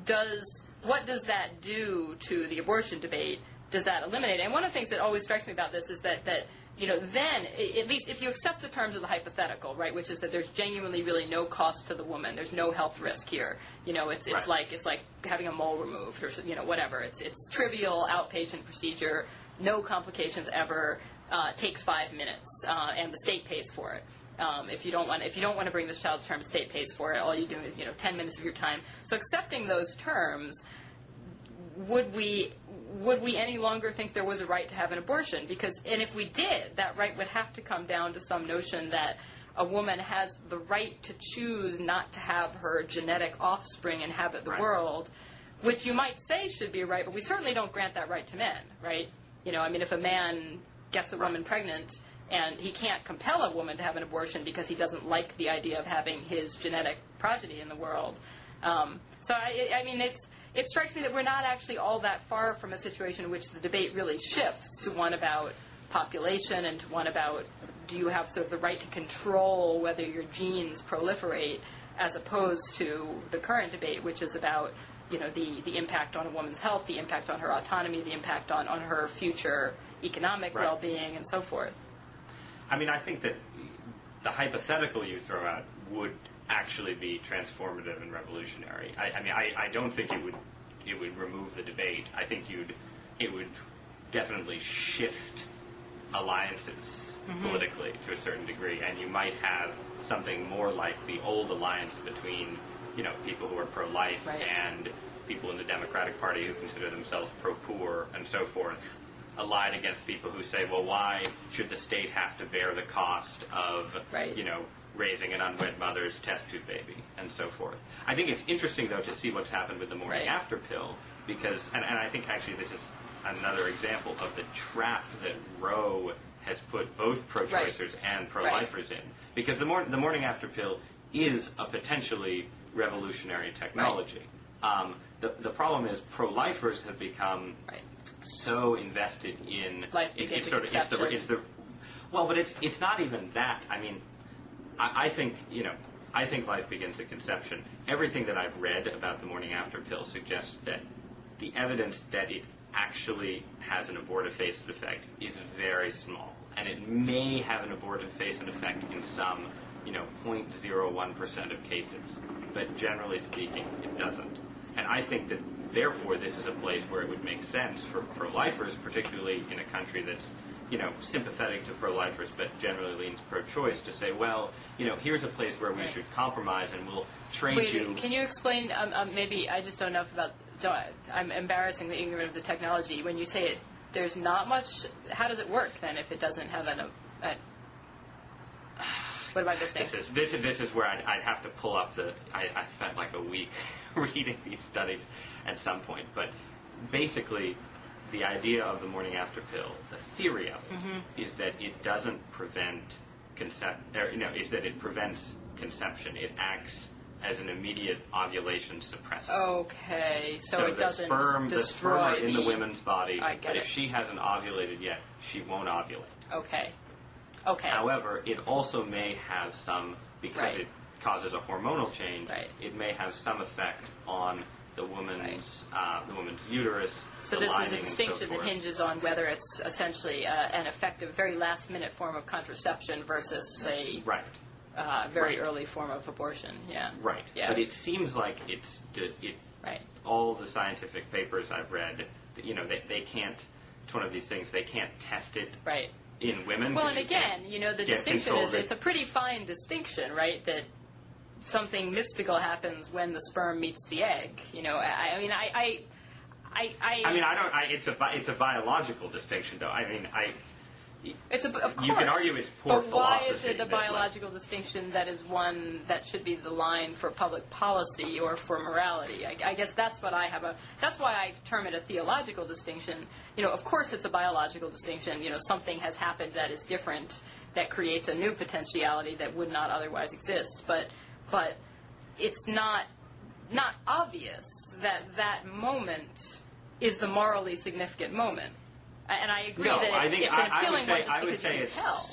does what does that do to the abortion debate? Does that eliminate? it? And one of the things that always strikes me about this is that that you know then at least if you accept the terms of the hypothetical, right, which is that there's genuinely really no cost to the woman, there's no health risk here. You know, it's it's Right. like it's like having a mole removed or you know whatever. It's it's trivial outpatient procedure, no complications ever. Uh, takes five minutes, uh, and the state pays for it. Um, if you don't want if you don't want to bring this child to term, the state pays for it. All you do is you know ten minutes of your time. So accepting those terms, would we would we any longer think there was a right to have an abortion? Because and if we did, that right would have to come down to some notion that a woman has the right to choose not to have her genetic offspring inhabit the Right. world, which you might say should be a right, but we certainly don't grant that right to men, right? You know, I mean, if a man gets a woman pregnant and he can't compel a woman to have an abortion because he doesn't like the idea of having his genetic progeny in the world. Um, so I, I mean, it's it strikes me that we're not actually all that far from a situation in which the debate really shifts to one about population and to one about do you have sort of the right to control whether your genes proliferate, as opposed to the current debate, which is about you know the, the impact on a woman's health, the impact on her autonomy, the impact on, on her future economic Right. well-being, and so forth. I mean, I think that the hypothetical you throw out would actually be transformative and revolutionary. I, I mean, I, I don't think it would it would remove the debate. I think you'd it would definitely shift alliances mm-hmm. politically to a certain degree, and you might have something more like the old alliance between you know people who are pro-life Right. and people in the Democratic Party who consider themselves pro-poor and so forth. Allied against people who say, well, why should the state have to bear the cost of, Right. you know, raising an unwed mother's test tube baby and so forth. I think it's interesting though to see what's happened with the morning Right. after pill because, and, and I think actually this is another example of the trap that Roe has put both pro-choicers and pro-lifers in because the, mor- the morning after pill is a potentially revolutionary technology. Um, the, the problem is pro-lifers have become Right. so invested in Life it- it's sort of it's the, it's the well, but it's it's not even that. I mean, I, I think you know. I think life begins at conception. Everything that I've read about the morning after pill suggests that the evidence that it actually has an abortifacient effect is very small, and it may have an abortifacient effect in some, you know, 0.01% of cases, but generally speaking, it doesn't. And I think that therefore this is a place where it would make sense for pro-lifers, particularly in a country that's you know, sympathetic to pro-lifers, but generally leans pro-choice, to say, well, you know, here's a place where we Right. should compromise, and we'll train Wait, you. can you explain? Um, um, maybe I just don't know enough about. Don't, I'm embarrassingly ignorant of the technology. When you say it, there's not much. How does it work then if it doesn't have an? A, a, what am I missing? This is this is this is where I'd, I'd have to pull up the. I, I spent like a week [LAUGHS] reading these studies at some point, but basically, the idea of the morning after pill, the theory of it, mm-hmm. is that it doesn't prevent concept. Or, you know, is that it prevents conception. It acts as an immediate ovulation suppressant. Okay, so, it the doesn't sperm, the sperm destroy in the women's body, I get but it. if she hasn't ovulated yet, she won't ovulate. Okay, okay, However, it also may have some because Right. it causes a hormonal change. Right. It may have some effect on the woman's uh, the woman's uterus. So the this is lining a and so distinction that forth. hinges on whether it's essentially uh, an effective, very last-minute form of contraception versus a Right. uh, very Right. early form of abortion. Yeah. Right. Yeah. But it seems like it's d- it. Right. All the scientific papers I've read, you know, they, they can't. It's one of these things they can't test it Right. in women. Well, 'cause and you can't again, you know, the get distinction control is of it. it's a pretty fine distinction, right? That something mystical happens when the sperm meets the egg. You know, I, I mean, I, I, I, I, I mean, I don't. I, it's a bi- it's a biological distinction, though. I mean, I. it's a, of course. you can argue it's poor but why is it a that, like- biological distinction that is one that should be the line for public policy or for morality? I, I guess that's what I have a. That's why I term it a theological distinction. You know, of course, it's a biological distinction. You know, something has happened that is different that creates a new potentiality that would not otherwise exist. But, but it's not not obvious that that moment is the morally significant moment. And I agree No, that I it's, think it's I, an I appealing would say one just I would because say you can it's. tell.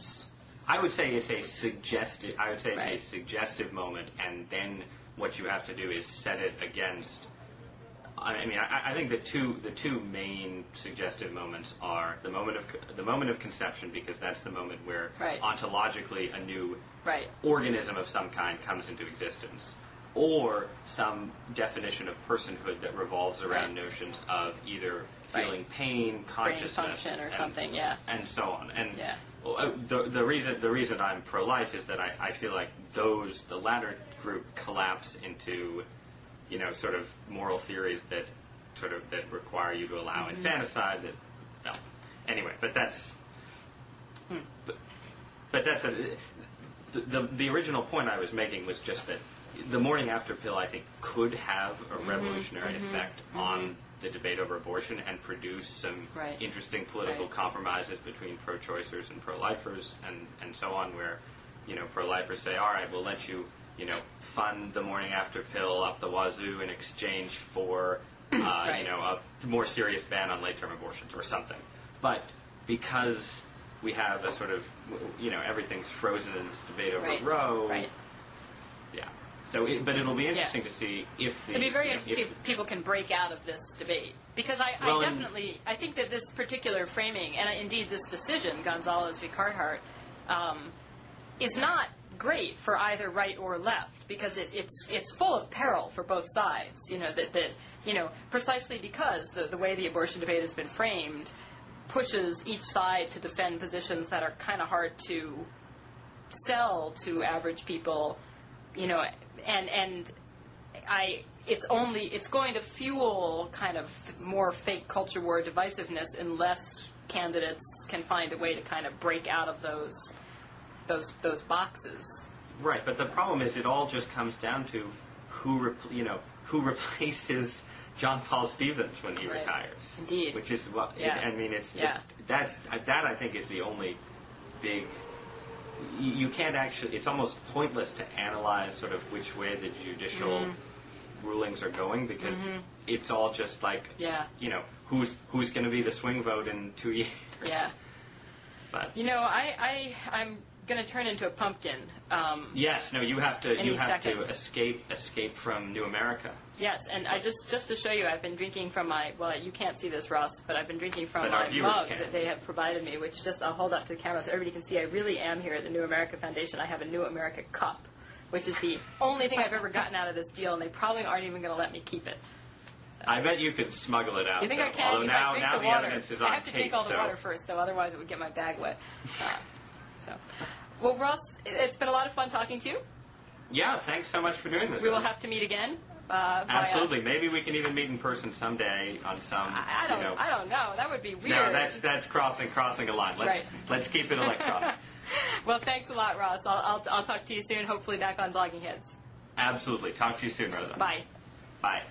I would say it's a suggestive. I would say it's Right. a suggestive moment, and then what you have to do is set it against. I mean, I, I think the two the two main suggestive moments are the moment of the moment of conception because that's the moment where Right. ontologically a new Right. organism of some kind comes into existence, or some definition of personhood that revolves around Right. notions of either feeling pain, Brain consciousness, function or and- something, yeah. and so on. And Yeah. uh, the the reason the reason I'm pro-life is that I, I feel like those the latter group collapse into, you know, sort of moral theories that sort of that require you to allow Mm-hmm. infanticide. That well, anyway, but that's. Hmm. But, but that's a, the, the the original point I was making was just that the morning after pill I think could have a Mm-hmm. revolutionary effect on the debate over abortion and produce some Right. interesting political Right. compromises between pro-choicers and pro-lifers and and so on where you know pro-lifers say all right we'll let you you know fund the morning after pill up the wazoo in exchange for uh, [CLEARS THROAT] Right. you know a more serious ban on late-term abortions or something but because we have a sort of you know everything's frozen in this debate over Right. Roe Right. yeah so it, but it'll be interesting to see if the It'd be very you know, interesting if- if people can break out of this debate because I, Well, I definitely I think that this particular framing and indeed this decision Gonzales v. Carhart um, is not great for either right or left because it, it's it's full of peril for both sides. You know that that you know precisely because the the way the abortion debate has been framed pushes each side to defend positions that are kind of hard to sell to average people. You know, and and I it's only it's going to fuel kind of more fake culture war divisiveness unless candidates can find a way to kind of break out of those those those boxes. Right, but the problem is it all just comes down to who repl- you know who [LAUGHS] replaces John Paul Stevens when he Right. retires. Indeed. Which is what Yeah. I mean. It's just Yeah. that's that I think is the only big. You, you can't actually. It's almost pointless to analyze sort of which way the judicial Mm-hmm. rulings are going because it's all just like Yeah. you know who's who's going to be the swing vote in two [LAUGHS] years. Yeah. But You know, I, I I'm going to turn into a pumpkin. Um, yes, no, you have to Any you have second. to escape escape from New America. Yes, and I just just to show you, I've been drinking from my well, you can't see this, Ross, but I've been drinking from But my mug can. that they have provided me, which just I'll hold up to the camera so everybody can see. I really am here at the New America Foundation. I have a New America cup, which is the only thing I've ever gotten out of this deal, and they probably aren't even going to let me keep it. I bet you could smuggle it out. You think I can? Although if now, now the the water, evidence is I have to tape. drink all the so water first, though. Otherwise, it would get my bag wet. Uh, [LAUGHS] so, well, Ross, it- it's been a lot of fun talking to you. yeah, thanks so much for doing this. We will have to meet again. Uh, Absolutely. Maybe we can even meet in person someday on some. I, I don't. You know, I don't know. That would be weird. no, that's that's crossing crossing a line. Let's Right. let's keep it electronic. [LAUGHS] well, thanks a lot, Ross. I'll, I'll, I'll talk to you soon. Hopefully, back on Bloggingheads. Absolutely. Talk to you soon, Rosa. Bye. Bye.